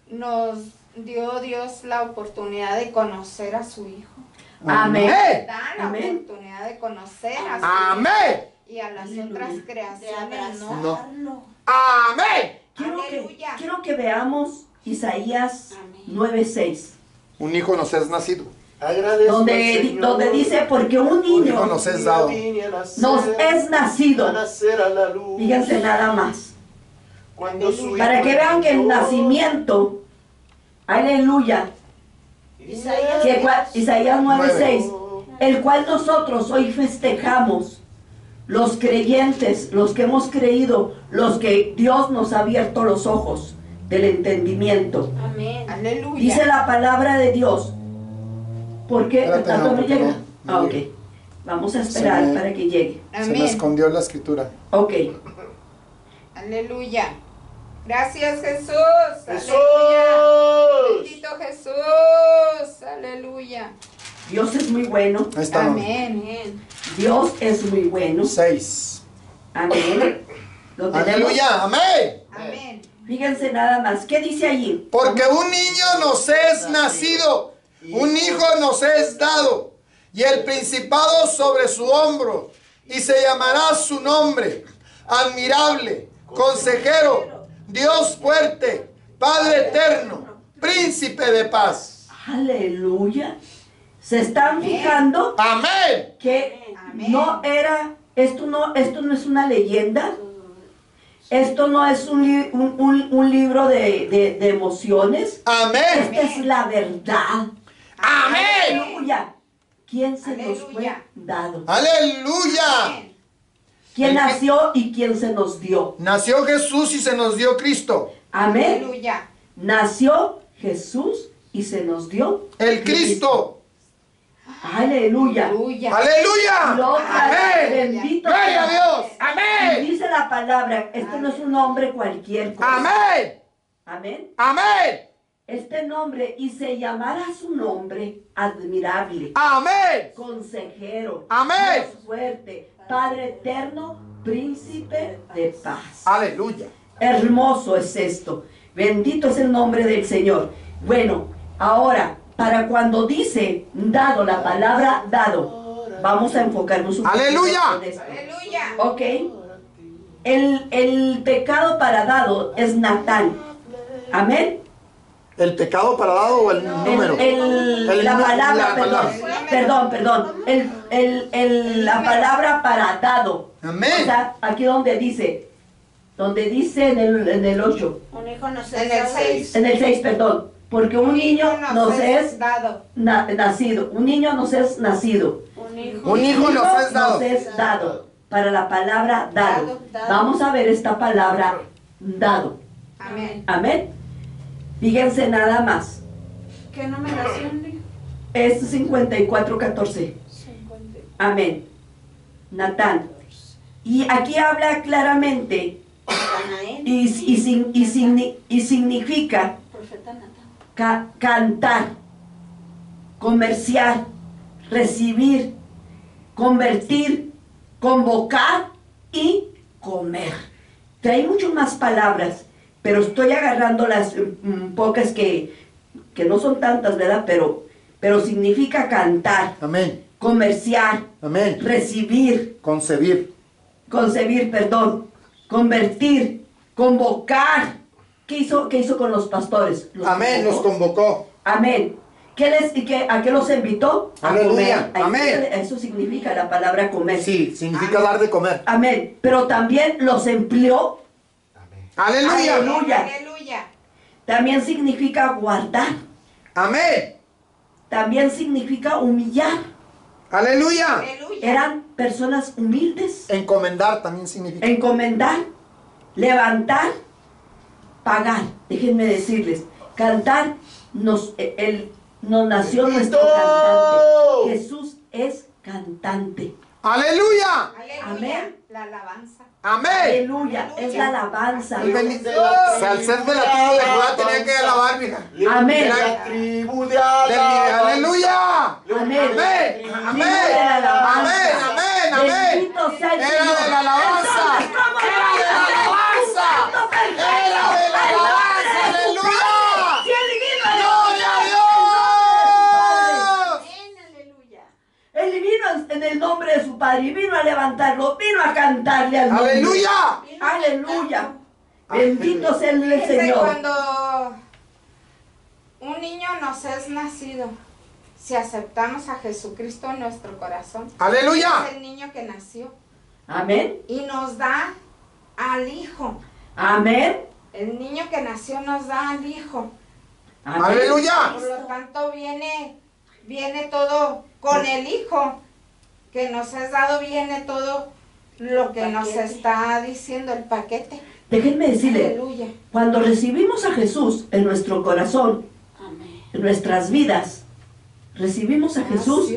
Speaker 2: Nos dio Dios la oportunidad de conocer a su Hijo.
Speaker 1: Amén.
Speaker 2: Da la
Speaker 1: Amén.
Speaker 2: oportunidad de conocer a
Speaker 3: Amén.
Speaker 2: Y a las
Speaker 1: Aleluya.
Speaker 2: otras creaciones, ¿no?
Speaker 3: Amén.
Speaker 1: Quiero que, quiero que veamos Isaías
Speaker 5: Amén.
Speaker 1: 9:6,
Speaker 3: Un hijo nos es nacido.
Speaker 4: Agradezco
Speaker 1: donde, donde dice, porque un niño
Speaker 3: nos es dado.
Speaker 1: Nos es nacido. Fíjense nada más.
Speaker 4: Cuando su
Speaker 1: Para que vean que el nacimiento, aleluya,
Speaker 5: Isaías
Speaker 1: que cua- Isaías 9:6,
Speaker 4: entró.
Speaker 1: el cual nosotros hoy festejamos, los creyentes, los que hemos creído, los que Dios nos ha abierto los ojos del entendimiento.
Speaker 5: Amén.
Speaker 2: Aleluya.
Speaker 1: Dice la palabra de Dios. ¿Por qué?
Speaker 3: Espérate,
Speaker 1: ¿Tanto
Speaker 3: no,
Speaker 1: llega?
Speaker 3: no,
Speaker 1: Ah, ok.
Speaker 3: llega.
Speaker 1: Vamos a esperar
Speaker 3: me-
Speaker 1: para que llegue.
Speaker 3: Se me escondió la escritura.
Speaker 1: Ok.
Speaker 2: Aleluya. Gracias Jesús.
Speaker 4: Jesús.
Speaker 2: Aleluya. Bendito Jesús. Aleluya.
Speaker 1: Dios es muy bueno.
Speaker 3: Ahí está. ¿no?
Speaker 2: Amén.
Speaker 1: Dios es muy bueno.
Speaker 3: Seis.
Speaker 1: Amén.
Speaker 3: Aleluya. Amén.
Speaker 2: Amén.
Speaker 1: Fíjense nada más. ¿Qué dice allí?
Speaker 3: Porque un niño nos es nacido, un hijo nos es dado, y el principado sobre su hombro, y se llamará su nombre, admirable, consejero, Dios fuerte, Padre eterno, príncipe de paz.
Speaker 1: Aleluya. Se están fijando
Speaker 3: Amén.
Speaker 1: que
Speaker 2: Amén.
Speaker 1: no era, esto no, esto no es una leyenda, esto no es un, li- un- un- un libro de, de- de emociones,
Speaker 3: Amén.
Speaker 1: esta es la verdad.
Speaker 3: Amén.
Speaker 1: Aleluya. ¿Quién se nos fue dado?
Speaker 3: Aleluya.
Speaker 1: ¿Quién nació y quién se nos dio?
Speaker 3: Nació Jesús y se nos dio Cristo.
Speaker 1: Amén.
Speaker 2: Aleluya.
Speaker 1: Nació Jesús y se nos dio
Speaker 3: El Cristo.
Speaker 1: Aleluya.
Speaker 2: Aleluya.
Speaker 3: Aleluya. Amén.
Speaker 1: bendito
Speaker 3: Gloria a Dios.
Speaker 1: Y
Speaker 3: Amén.
Speaker 1: dice la palabra, este no es un nombre cualquier cosa.
Speaker 3: Amén.
Speaker 1: Amén.
Speaker 3: Amén.
Speaker 1: Este nombre, y se llamará su nombre admirable,
Speaker 3: Amén.
Speaker 1: consejero,
Speaker 3: Amén.
Speaker 1: Dios fuerte, Padre eterno, príncipe de paz.
Speaker 3: Aleluya.
Speaker 1: Hermoso es esto. Bendito es el nombre del Señor. Bueno, ahora, para cuando dice dado la palabra dado, vamos a enfocarnos un poquito
Speaker 3: Aleluya.
Speaker 1: en esto.
Speaker 2: Aleluya.
Speaker 1: Ok. El, el pecado para dado es Natán. Amén.
Speaker 3: ¿El pecado para dado o el número?
Speaker 1: El- el-
Speaker 3: El
Speaker 1: la palabra,
Speaker 3: la
Speaker 1: perdón,
Speaker 3: palabra.
Speaker 1: perdón, perdón. El, el- el- la palabra para dado.
Speaker 3: Amén.
Speaker 1: O sea, aquí donde dice, donde dice en el, en el 8,
Speaker 5: Un hijo no se
Speaker 2: En el
Speaker 5: sabe.
Speaker 2: seis.
Speaker 1: en el 6, perdón. Porque un niño nos es
Speaker 2: dado.
Speaker 1: na- nacido, un niño nos es nacido.
Speaker 5: Un hijo.
Speaker 3: Un hijo nos es dado.
Speaker 1: nos es dado. Para la palabra dado.
Speaker 2: Dado,
Speaker 5: dado.
Speaker 1: Vamos a ver esta palabra dado.
Speaker 2: Amén.
Speaker 1: Amén. Fíjense nada más.
Speaker 5: ¿Qué numeración?
Speaker 1: Es 5414.
Speaker 5: 50.
Speaker 1: Amén. Natán. Y aquí habla claramente y, y, y signi- y significa ca- cantar, comerciar, recibir, convertir, convocar y comer. Trae mucho más palabras, pero estoy agarrando las mm, pocas que, que no son tantas, ¿verdad? Pero, pero significa cantar,
Speaker 3: Amén.
Speaker 1: comerciar,
Speaker 3: Amén.
Speaker 1: recibir,
Speaker 3: Concebir.
Speaker 1: concebir, perdón, convertir, convocar. ¿Qué hizo, qué hizo con los pastores? Los
Speaker 3: Amén. Nos
Speaker 1: convocó.
Speaker 3: convocó.
Speaker 1: Amén. ¿Qué les, y qué, ¿A qué los invitó? A
Speaker 3: Aleluya.
Speaker 1: comer.
Speaker 3: Amén.
Speaker 1: Eso significa la palabra comer.
Speaker 3: Sí, significa dar de comer.
Speaker 1: Amén. Pero también los empleó.
Speaker 3: Aleluya.
Speaker 1: Aleluya.
Speaker 2: Aleluya.
Speaker 1: También significa guardar.
Speaker 3: Amén.
Speaker 1: También significa humillar.
Speaker 3: Aleluya.
Speaker 2: Aleluya.
Speaker 1: Eran personas humildes.
Speaker 3: Encomendar también significa.
Speaker 1: Encomendar, levantar, pagar. Déjenme decirles, cantar nos, el, nos nació nuestro cantante. Jesús es cantante.
Speaker 3: Aleluya.
Speaker 2: Aleluya.
Speaker 1: Amén.
Speaker 2: La alabanza.
Speaker 3: Amén.
Speaker 1: Aleluya, es la alabanza.
Speaker 3: El ser de la tribu de Judá tenía que alabar, mija.
Speaker 1: Amén.
Speaker 4: La tribu de alabanza.
Speaker 3: Aleluya.
Speaker 1: Amén.
Speaker 3: Amén. Amén. Amén. Amén. Amén. Era de la alabanza.
Speaker 1: Entonces, ¿cómo
Speaker 3: Era de la alabanza. Era de la alabanza. Aleluya.
Speaker 1: Si el divino es-
Speaker 3: Gloria a Dios.
Speaker 5: Amén, aleluya.
Speaker 1: Él vino en el nombre de su Padre y vino a levantarlo, vino a cantarle al nombre.
Speaker 3: Aleluya.
Speaker 1: Aleluya. Bendito sea el Señor.
Speaker 2: cuando un niño nos es nacido, si aceptamos a Jesucristo en nuestro corazón,
Speaker 3: Aleluya.
Speaker 2: es el niño que nació
Speaker 1: Amén.
Speaker 2: y nos da al hijo.
Speaker 1: Amén.
Speaker 2: El niño que nació nos da al hijo.
Speaker 1: Amén.
Speaker 3: Aleluya.
Speaker 2: Por lo tanto viene, viene todo con el hijo que nos es dado, viene todo lo que nos está diciendo el paquete.
Speaker 1: Déjenme decirle,
Speaker 2: Aleluya.
Speaker 1: cuando recibimos a Jesús en nuestro corazón,
Speaker 5: Amén.
Speaker 1: en nuestras vidas, recibimos a Jesús,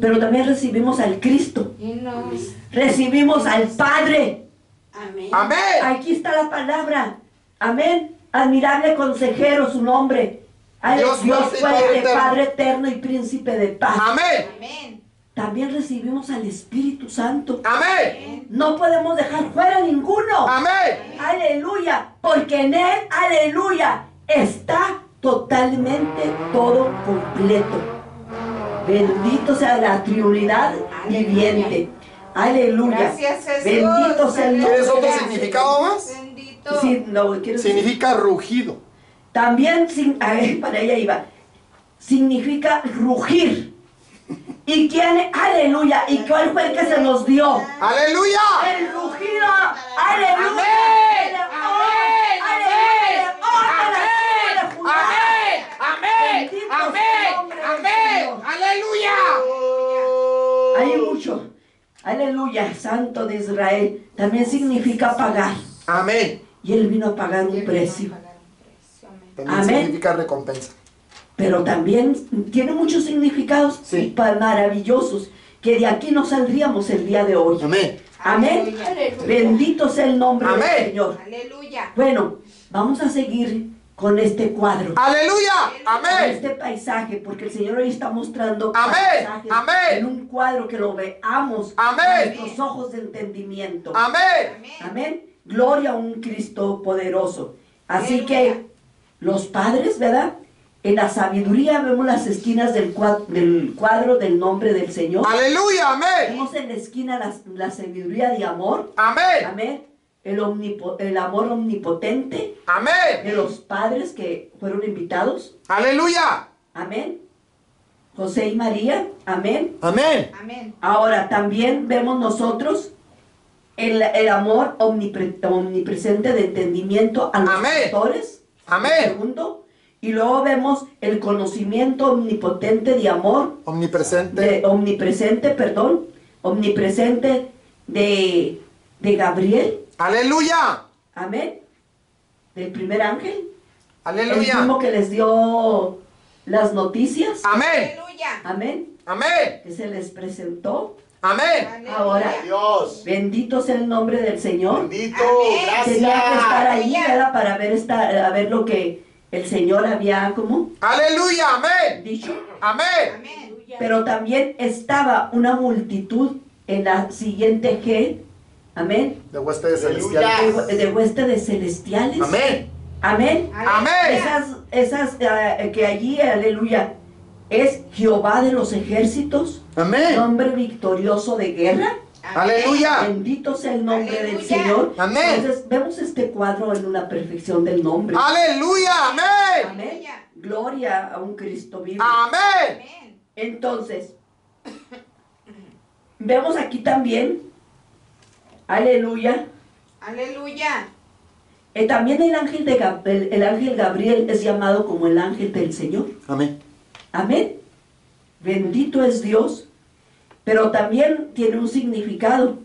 Speaker 1: pero también recibimos al Cristo,
Speaker 2: y nos
Speaker 1: recibimos al Padre.
Speaker 5: Amén.
Speaker 3: Amén.
Speaker 1: Aquí está la palabra. Amén. Admirable consejero su nombre. Ay,
Speaker 3: Dios
Speaker 1: Dios,
Speaker 3: fuerte Padre eterno.
Speaker 1: Padre eterno y príncipe de paz.
Speaker 3: Amén.
Speaker 2: Amén.
Speaker 1: También recibimos al Espíritu Santo.
Speaker 3: Amén.
Speaker 1: No podemos dejar fuera ninguno.
Speaker 3: Amén.
Speaker 1: Aleluya. Porque en Él, aleluya, está totalmente todo completo. Bendito sea la Trinidad viviente. Aleluya.
Speaker 2: Gracias, Jesús.
Speaker 1: Bendito sea el nombre.
Speaker 3: ¿Quieres otro significado más?
Speaker 2: Bendito.
Speaker 1: Sí, no, quiero decir-
Speaker 3: Significa rugido.
Speaker 1: También, sin- a ver, para allá iba, significa rugir. ¿Y quién? Aleluya. ¿Y cuál fue el que se nos dio?
Speaker 3: ¡Aleluya!
Speaker 1: El rugido. Aleluya.
Speaker 6: Amén, amén, amén, amén, amén,
Speaker 1: Señor.
Speaker 6: aleluya.
Speaker 1: Hay mucho. Aleluya, Santo de Israel. También significa pagar.
Speaker 3: Amén.
Speaker 1: Y Él vino a pagar un precio.
Speaker 2: amén.
Speaker 3: También
Speaker 1: Amén.
Speaker 3: significa recompensa.
Speaker 1: Pero también tiene muchos significados
Speaker 3: Sí.
Speaker 1: maravillosos que de aquí no saldríamos el día de hoy.
Speaker 3: Amén.
Speaker 1: Amén.
Speaker 2: Aleluya.
Speaker 1: Bendito sea el nombre del. Señor.
Speaker 2: Aleluya.
Speaker 1: Bueno, vamos a seguir con este cuadro.
Speaker 3: ¡Aleluya!
Speaker 1: con
Speaker 3: ¡Amén!
Speaker 1: este paisaje, porque el Señor hoy está mostrando
Speaker 3: Amén, amén.
Speaker 1: en un cuadro que lo veamos
Speaker 3: Amén.
Speaker 1: con nuestros ojos de entendimiento.
Speaker 3: ¡Amén!
Speaker 2: Amén.
Speaker 1: Amén. Gloria a un Cristo poderoso. Así
Speaker 2: Aleluya.
Speaker 1: que los padres, ¿verdad? En la sabiduría vemos las esquinas del cuadro, del cuadro del nombre del Señor.
Speaker 3: ¡Aleluya! ¡Amén!
Speaker 1: Vemos en la esquina la, la sabiduría de amor.
Speaker 3: ¡Amén!
Speaker 1: Amén. El, omnipo- el amor omnipotente de
Speaker 3: ¡Amén!
Speaker 1: los padres que fueron invitados.
Speaker 3: ¡Aleluya!
Speaker 1: Amén. José y María. Amén.
Speaker 3: ¡Amén!
Speaker 2: Amén.
Speaker 1: Ahora también vemos nosotros el, el amor omnipre- omnipresente de entendimiento a los
Speaker 3: Amén.
Speaker 1: pastores.
Speaker 3: Amén.
Speaker 1: Segundo. Y luego vemos el conocimiento omnipotente de amor,
Speaker 3: Omnipresente.
Speaker 1: de, omnipresente, perdón, omnipresente de, de Gabriel.
Speaker 3: ¡Aleluya!
Speaker 1: Amén. Del primer ángel. El
Speaker 3: ¡Aleluya!
Speaker 1: mismo que les dio las noticias.
Speaker 3: ¡Amén!
Speaker 2: Aleluya.
Speaker 1: Amén.
Speaker 3: ¡Amén!
Speaker 1: Que se les presentó.
Speaker 3: ¡Amén!
Speaker 2: Aleluya.
Speaker 1: Ahora,
Speaker 4: Dios.
Speaker 1: bendito sea el nombre del Señor.
Speaker 4: Bendito.
Speaker 2: Amén.
Speaker 1: Tenía que estar ahí, ¿verdad? Para ver, esta, a ver lo que el Señor había como
Speaker 3: ¡Aleluya! ¡Amén!
Speaker 1: dicho.
Speaker 3: ¡Amén!
Speaker 2: Amén.
Speaker 1: Pero también estaba una multitud en la siguiente G. Amén.
Speaker 3: De huéspedes
Speaker 4: Aleluya.
Speaker 3: celestiales.
Speaker 1: De, de huéspedes celestiales.
Speaker 3: ¡Amén!
Speaker 1: Amén.
Speaker 3: Amén.
Speaker 1: Esas, esas eh, que allí, aleluya, es Jehová de los ejércitos,
Speaker 3: ¡Amén!
Speaker 1: nombre victorioso de guerra.
Speaker 3: ¡Aleluya!
Speaker 1: Bendito sea el nombre del. Señor.
Speaker 3: Amén.
Speaker 1: Entonces, vemos este cuadro en una perfección del nombre.
Speaker 3: ¡Aleluya! ¡Amén!
Speaker 1: Amén. Gloria a un Cristo vivo.
Speaker 3: ¡Amén!
Speaker 2: Amén.
Speaker 1: Entonces, vemos aquí también, aleluya,
Speaker 2: Aleluya.
Speaker 1: eh, también el ángel, de Gab- el, el ángel Gabriel es llamado como el ángel del Señor.
Speaker 3: Amén.
Speaker 1: Amén. Bendito es Dios. Pero también tiene un significado.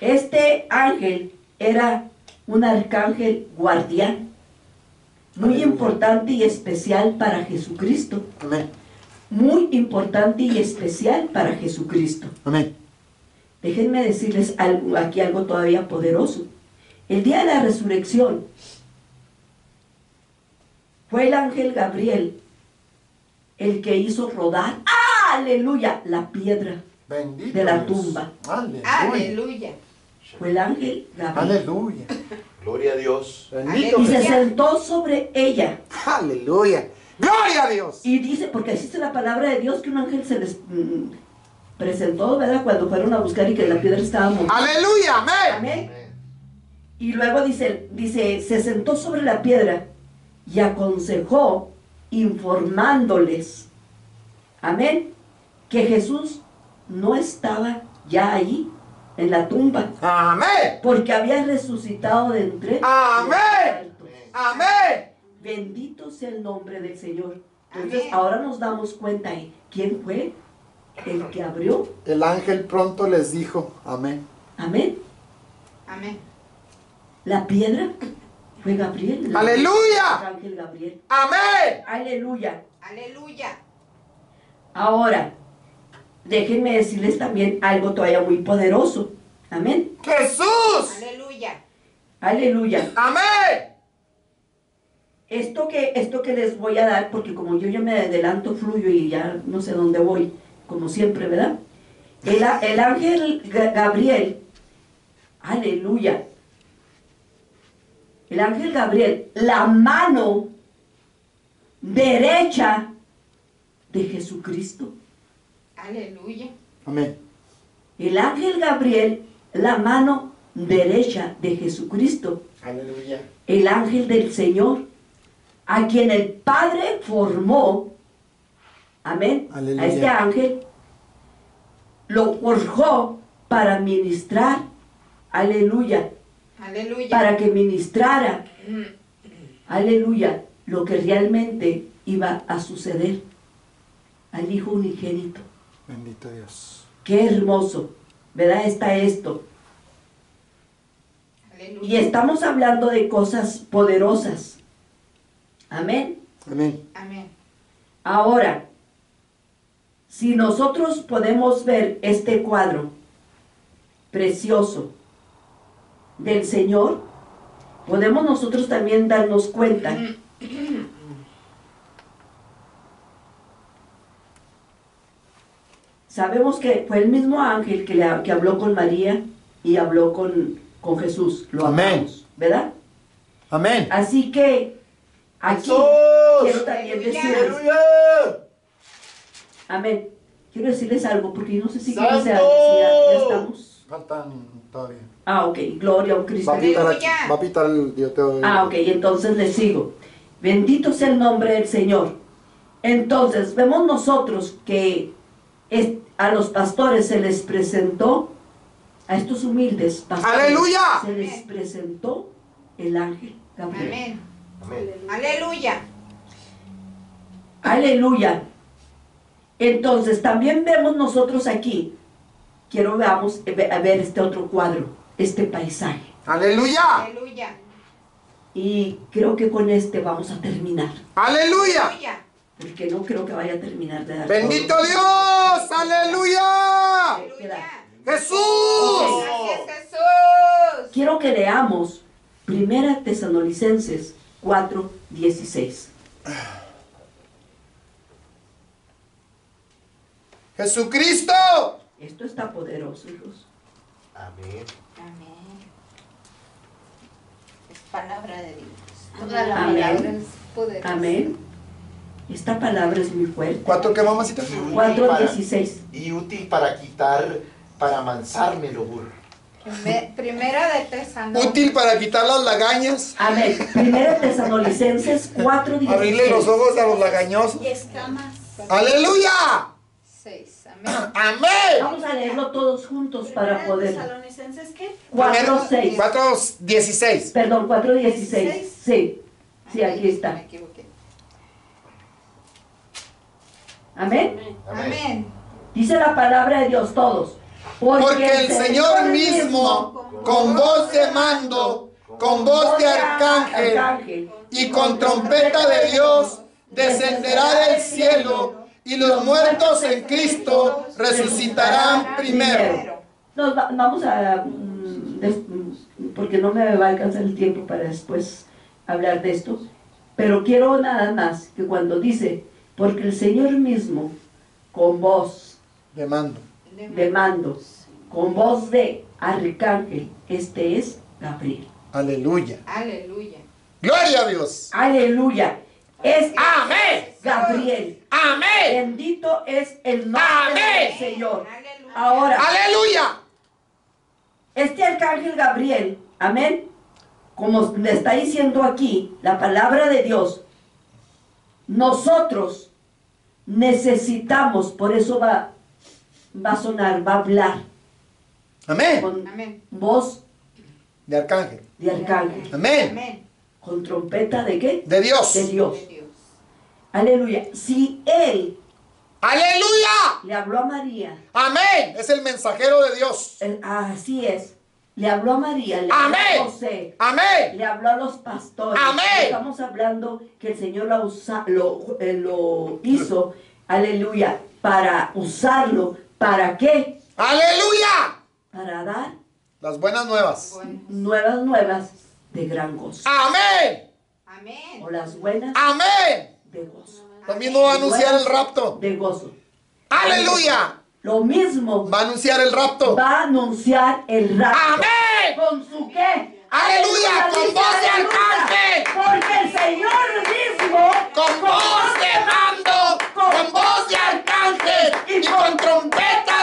Speaker 1: Este ángel era un arcángel guardián. Muy importante y especial para Jesucristo.
Speaker 3: Amén.
Speaker 1: Muy importante y especial para Jesucristo.
Speaker 3: Amén.
Speaker 1: Déjenme decirles algo, aquí algo todavía poderoso. El día de la resurrección fue el ángel Gabriel el que hizo rodar, aleluya, la piedra.
Speaker 3: Bendito
Speaker 1: De la
Speaker 3: Dios.
Speaker 1: tumba.
Speaker 3: Aleluya.
Speaker 2: Aleluya.
Speaker 1: Fue el ángel Gabriel.
Speaker 3: Aleluya.
Speaker 4: Gloria a Dios.
Speaker 3: Bendito
Speaker 1: Y se sentó sobre ella.
Speaker 3: Aleluya. Gloria a Dios.
Speaker 1: Y dice, porque dice la palabra de Dios, que un ángel se les mm, presentó, ¿verdad? Cuando fueron a buscar y que la piedra estaba montada.
Speaker 3: Aleluya. Amén.
Speaker 1: Amén. Y luego dice, dice, se sentó sobre la piedra y aconsejó informándoles, amén, que Jesús no estaba ya ahí en la tumba,
Speaker 3: Amén.
Speaker 1: porque había resucitado de entre
Speaker 3: Amén.
Speaker 1: los muertos.
Speaker 3: Amén.
Speaker 1: Bendito sea el nombre del Señor. Entonces
Speaker 2: Amén.
Speaker 1: ahora nos damos cuenta de quién fue el que abrió.
Speaker 3: El ángel pronto les dijo, amén.
Speaker 1: Amén.
Speaker 2: Amén.
Speaker 1: La piedra fue Gabriel. el
Speaker 3: Aleluya.
Speaker 1: ángel Gabriel.
Speaker 3: Amén.
Speaker 1: Aleluya.
Speaker 2: Aleluya.
Speaker 1: Ahora, déjenme decirles también algo todavía muy poderoso. Amén.
Speaker 3: Jesús.
Speaker 2: Aleluya.
Speaker 1: Aleluya.
Speaker 3: Amén.
Speaker 1: Esto que, esto que les voy a dar, porque como yo ya me adelanto, fluyo y ya no sé dónde voy, como siempre, ¿verdad? El, el ángel Ga- Gabriel, aleluya. El ángel Gabriel, la mano derecha de Jesucristo.
Speaker 2: Aleluya.
Speaker 3: Amén.
Speaker 1: El ángel Gabriel, la mano derecha de Jesucristo,
Speaker 3: Aleluya.
Speaker 1: el ángel del Señor, a quien el Padre formó, amén,
Speaker 3: Aleluya.
Speaker 1: a este ángel, lo forjó para ministrar, aleluya,
Speaker 2: Aleluya.
Speaker 1: para que ministrara, aleluya, lo que realmente iba a suceder al Hijo unigénito.
Speaker 3: Bendito Dios.
Speaker 1: Qué hermoso, ¿verdad? Está esto.
Speaker 2: Aleluya.
Speaker 1: Y estamos hablando de cosas poderosas. Amén.
Speaker 3: Amén.
Speaker 2: Amén.
Speaker 1: Ahora, si nosotros podemos ver este cuadro precioso del Señor, podemos nosotros también darnos cuenta Sabemos que fue el mismo ángel que, le- que habló con María y habló con, con Jesús. Lo
Speaker 3: Amén.
Speaker 1: amamos, ¿verdad?
Speaker 3: Amén.
Speaker 1: Así que aquí
Speaker 3: Jesús.
Speaker 1: quiero también decirles,
Speaker 3: Aleluya.
Speaker 1: amén, quiero decirles algo porque yo no sé si, ya, ya- estamos.
Speaker 3: Faltan todavía.
Speaker 1: Ah, ok, gloria a un Cristo.
Speaker 3: Va a pitar aquí.
Speaker 2: Aleluya.
Speaker 3: Va a pitar el Dios te doy.
Speaker 1: Ah, ok, entonces le sigo. Bendito sea el nombre del Señor. Entonces, vemos nosotros que es- a los pastores se les presentó, a estos humildes pastores,
Speaker 3: ¡Aleluya!
Speaker 1: se les presentó el ángel Gabriel.
Speaker 2: Amén.
Speaker 4: Amén.
Speaker 2: Aleluya.
Speaker 1: Aleluya. Entonces, también vemos nosotros aquí, quiero veamos, eh, a ver este otro cuadro, este paisaje.
Speaker 3: Aleluya.
Speaker 2: Aleluya.
Speaker 1: Y creo que con este vamos a terminar,
Speaker 3: Aleluya.
Speaker 2: Aleluya.
Speaker 1: Porque no creo que vaya a terminar de dar
Speaker 3: Bendito
Speaker 1: todo.
Speaker 3: Dios. Aleluya.
Speaker 2: Aleluya.
Speaker 3: Jesús.
Speaker 2: Gracias, Jesús.
Speaker 1: Quiero que leamos Primera Tesalonicenses 4:16.
Speaker 3: Jesucristo.
Speaker 1: Esto está poderoso, hijos.
Speaker 4: Amén.
Speaker 2: Amén. Es palabra de Dios.
Speaker 1: Amén.
Speaker 2: Toda la
Speaker 1: Amén.
Speaker 2: palabra es poderosa.
Speaker 1: Amén. Esta palabra es muy fuerte.
Speaker 3: ¿Cuánto qué mamacita?
Speaker 1: 4:16.
Speaker 4: Y útil para quitar, para amansármelo, burro.
Speaker 2: Primer- Primera de Tesalónica.
Speaker 3: Útil para quitar las lagañas.
Speaker 1: Amén. Primera Tesalonicenses 4:16.
Speaker 3: Abrirle los ojos a los lagañosos.
Speaker 5: Y escamas.
Speaker 3: Aleluya.
Speaker 2: Seis. Amén.
Speaker 3: Amén.
Speaker 1: Vamos a leerlo todos juntos para poder.
Speaker 5: Tesalonicenses, ¿qué?
Speaker 1: 4:6.
Speaker 3: 4.16.
Speaker 1: Perdón, 4:16. Sí. Sí, aquí
Speaker 2: Me
Speaker 1: está.
Speaker 2: equivoqué.
Speaker 1: Amén.
Speaker 2: Amén.
Speaker 1: Dice la palabra de Dios todos.
Speaker 3: Porque el Señor mismo, con voz de mando, con voz de arcángel y con trompeta de Dios, descenderá del cielo y los muertos en Cristo resucitarán primero.
Speaker 1: Nos va- vamos a, mm, porque no me va a alcanzar el tiempo para después hablar de esto, pero quiero nada más que cuando dice, porque el Señor mismo, con voz
Speaker 3: De mando.
Speaker 1: de mando, con voz de arcángel, este es Gabriel.
Speaker 3: Aleluya.
Speaker 2: Aleluya.
Speaker 3: Gloria a Dios.
Speaker 1: Aleluya. Es
Speaker 6: Amén.
Speaker 1: Gabriel.
Speaker 6: Amén.
Speaker 1: Bendito es el nombre
Speaker 6: Amén.
Speaker 1: del Señor.
Speaker 2: Aleluya.
Speaker 1: Ahora,
Speaker 3: Aleluya.
Speaker 1: Este arcángel Gabriel, amén, como le está diciendo aquí la palabra de Dios, nosotros necesitamos, por eso va, va a sonar, va a hablar
Speaker 3: Amén.
Speaker 1: con
Speaker 2: Amén.
Speaker 1: voz
Speaker 3: De arcángel.
Speaker 1: de arcángel,
Speaker 3: Amén.
Speaker 2: Amén.
Speaker 1: con trompeta de qué?
Speaker 3: De Dios.
Speaker 1: De Dios.
Speaker 2: De Dios.
Speaker 1: Aleluya. Si él
Speaker 3: Aleluya.
Speaker 1: le habló a María,
Speaker 3: Amén. Es el mensajero de Dios.
Speaker 1: eh, así es, le habló a María, le habló
Speaker 3: Amén.
Speaker 1: a José,
Speaker 3: Amén.
Speaker 1: Le habló a los pastores.
Speaker 3: Amén.
Speaker 1: Estamos hablando que el Señor lo, usa- lo, eh, lo hizo, aleluya, para usarlo. ¿Para qué?
Speaker 3: Aleluya.
Speaker 1: Para dar
Speaker 3: Las buenas nuevas.
Speaker 1: Nuevas nuevas de gran gozo.
Speaker 3: Amén.
Speaker 2: Amén.
Speaker 1: O las buenas
Speaker 3: Amén.
Speaker 1: de gozo.
Speaker 3: Lo mismo va a anunciar el rapto.
Speaker 1: De gozo.
Speaker 3: Aleluya.
Speaker 1: Lo mismo
Speaker 3: Va a anunciar el rapto.
Speaker 1: va a anunciar el rapto.
Speaker 6: Amén.
Speaker 1: ¿Con su qué?
Speaker 6: Aleluya, con voz de arcángel.
Speaker 1: Porque el Señor mismo
Speaker 6: Con voz de mando, con voz de arcángel y con trompeta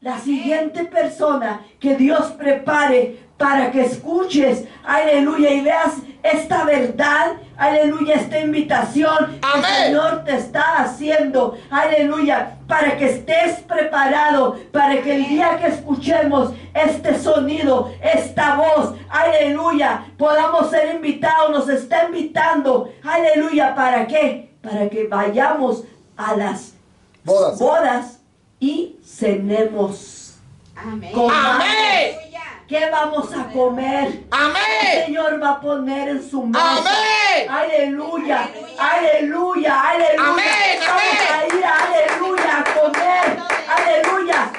Speaker 1: la siguiente persona que Dios prepare para que escuches, aleluya, y veas esta verdad, aleluya, esta invitación que
Speaker 6: Amén.
Speaker 1: el Señor te está haciendo, aleluya, para que estés preparado, para que el día que escuchemos este sonido, esta voz, aleluya, podamos ser invitados, nos está invitando, aleluya, ¿para qué? Para que vayamos a las
Speaker 3: Bodas.
Speaker 1: bodas y cenemos.
Speaker 2: Amén.
Speaker 6: Amén.
Speaker 1: ¿Qué vamos a comer? El
Speaker 6: Amén.
Speaker 1: Señor va a poner en su mesa.
Speaker 6: Amén.
Speaker 1: Aleluya, aleluya, aleluya.
Speaker 6: Amén,
Speaker 1: Vamos a ir, aleluya, a comer. Aleluya.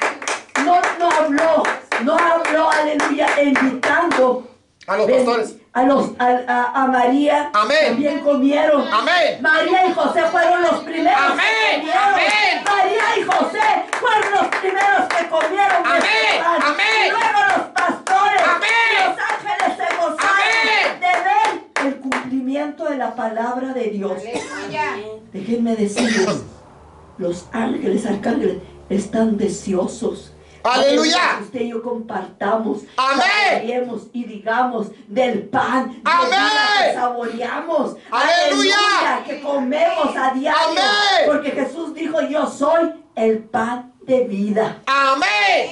Speaker 1: No, no habló, no habló, aleluya, invitando.
Speaker 3: A los pastores.
Speaker 1: A, los, a, a- a María
Speaker 6: Amén.
Speaker 1: también comieron.
Speaker 6: Amén.
Speaker 1: María y José fueron los primeros
Speaker 6: Amén,
Speaker 1: que comieron.
Speaker 6: amén.
Speaker 1: María y José fueron los primeros que comieron.
Speaker 6: Amén,
Speaker 1: este pan.
Speaker 6: amén.
Speaker 1: Y luego los pastores.
Speaker 6: Amén.
Speaker 1: y Los ángeles se gozaron de ver el cumplimiento de la palabra de Dios.
Speaker 2: Aleluya.
Speaker 1: Déjenme decirles, los ángeles, arcángeles, están deseosos.
Speaker 6: Aleluya.
Speaker 1: Que usted y yo compartamos,
Speaker 6: Amén.
Speaker 1: y digamos del pan de
Speaker 6: Amén.
Speaker 1: que saboreamos.
Speaker 6: Aleluya.
Speaker 1: Que comemos a diario.
Speaker 6: Amén.
Speaker 1: Porque Jesús dijo, yo soy el pan de vida.
Speaker 6: Amén.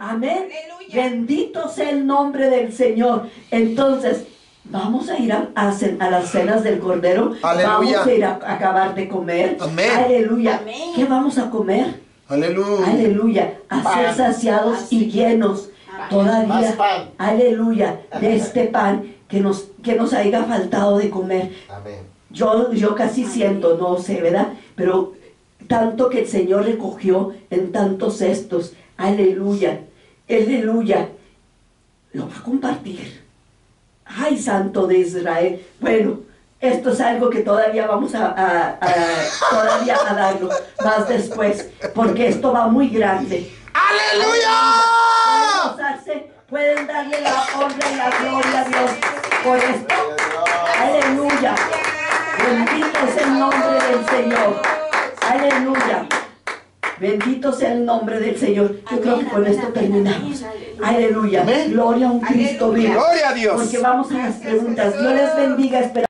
Speaker 1: Amén.
Speaker 2: Aleluya.
Speaker 1: Bendito sea el nombre del Señor. Entonces, vamos a ir a, a a las cenas del Cordero.
Speaker 3: Aleluya.
Speaker 1: Vamos a ir a, a acabar de comer.
Speaker 3: Amén.
Speaker 1: Aleluya.
Speaker 5: Amén.
Speaker 1: ¿Qué vamos a comer?
Speaker 3: Aleluya.
Speaker 1: Aleluya. A ser
Speaker 4: Pan.
Speaker 1: saciados y llenos.
Speaker 5: Amén.
Speaker 1: Todavía.
Speaker 4: Más pan.
Speaker 1: Aleluya. De este pan que nos, que nos haya faltado de comer.
Speaker 4: Amén.
Speaker 1: Yo, yo casi siento, no sé, ¿verdad? Pero tanto que el Señor recogió en tantos cestos. Aleluya. Aleluya. Lo va a compartir. Ay, Santo de Israel. Bueno, esto es algo que todavía vamos a, a- a- todavía a darlo más después, porque esto va muy grande.
Speaker 6: Aleluya.
Speaker 1: pueden darle la honra y la gloria a Dios por esto. Aleluya. Bendito es el nombre del Señor. Aleluya. Bendito sea el nombre del Señor. Yo creo que con esto terminamos. Aleluya. Gloria a un Cristo vivo.
Speaker 3: Gloria a Dios.
Speaker 1: Porque vamos a las preguntas. Dios les bendiga.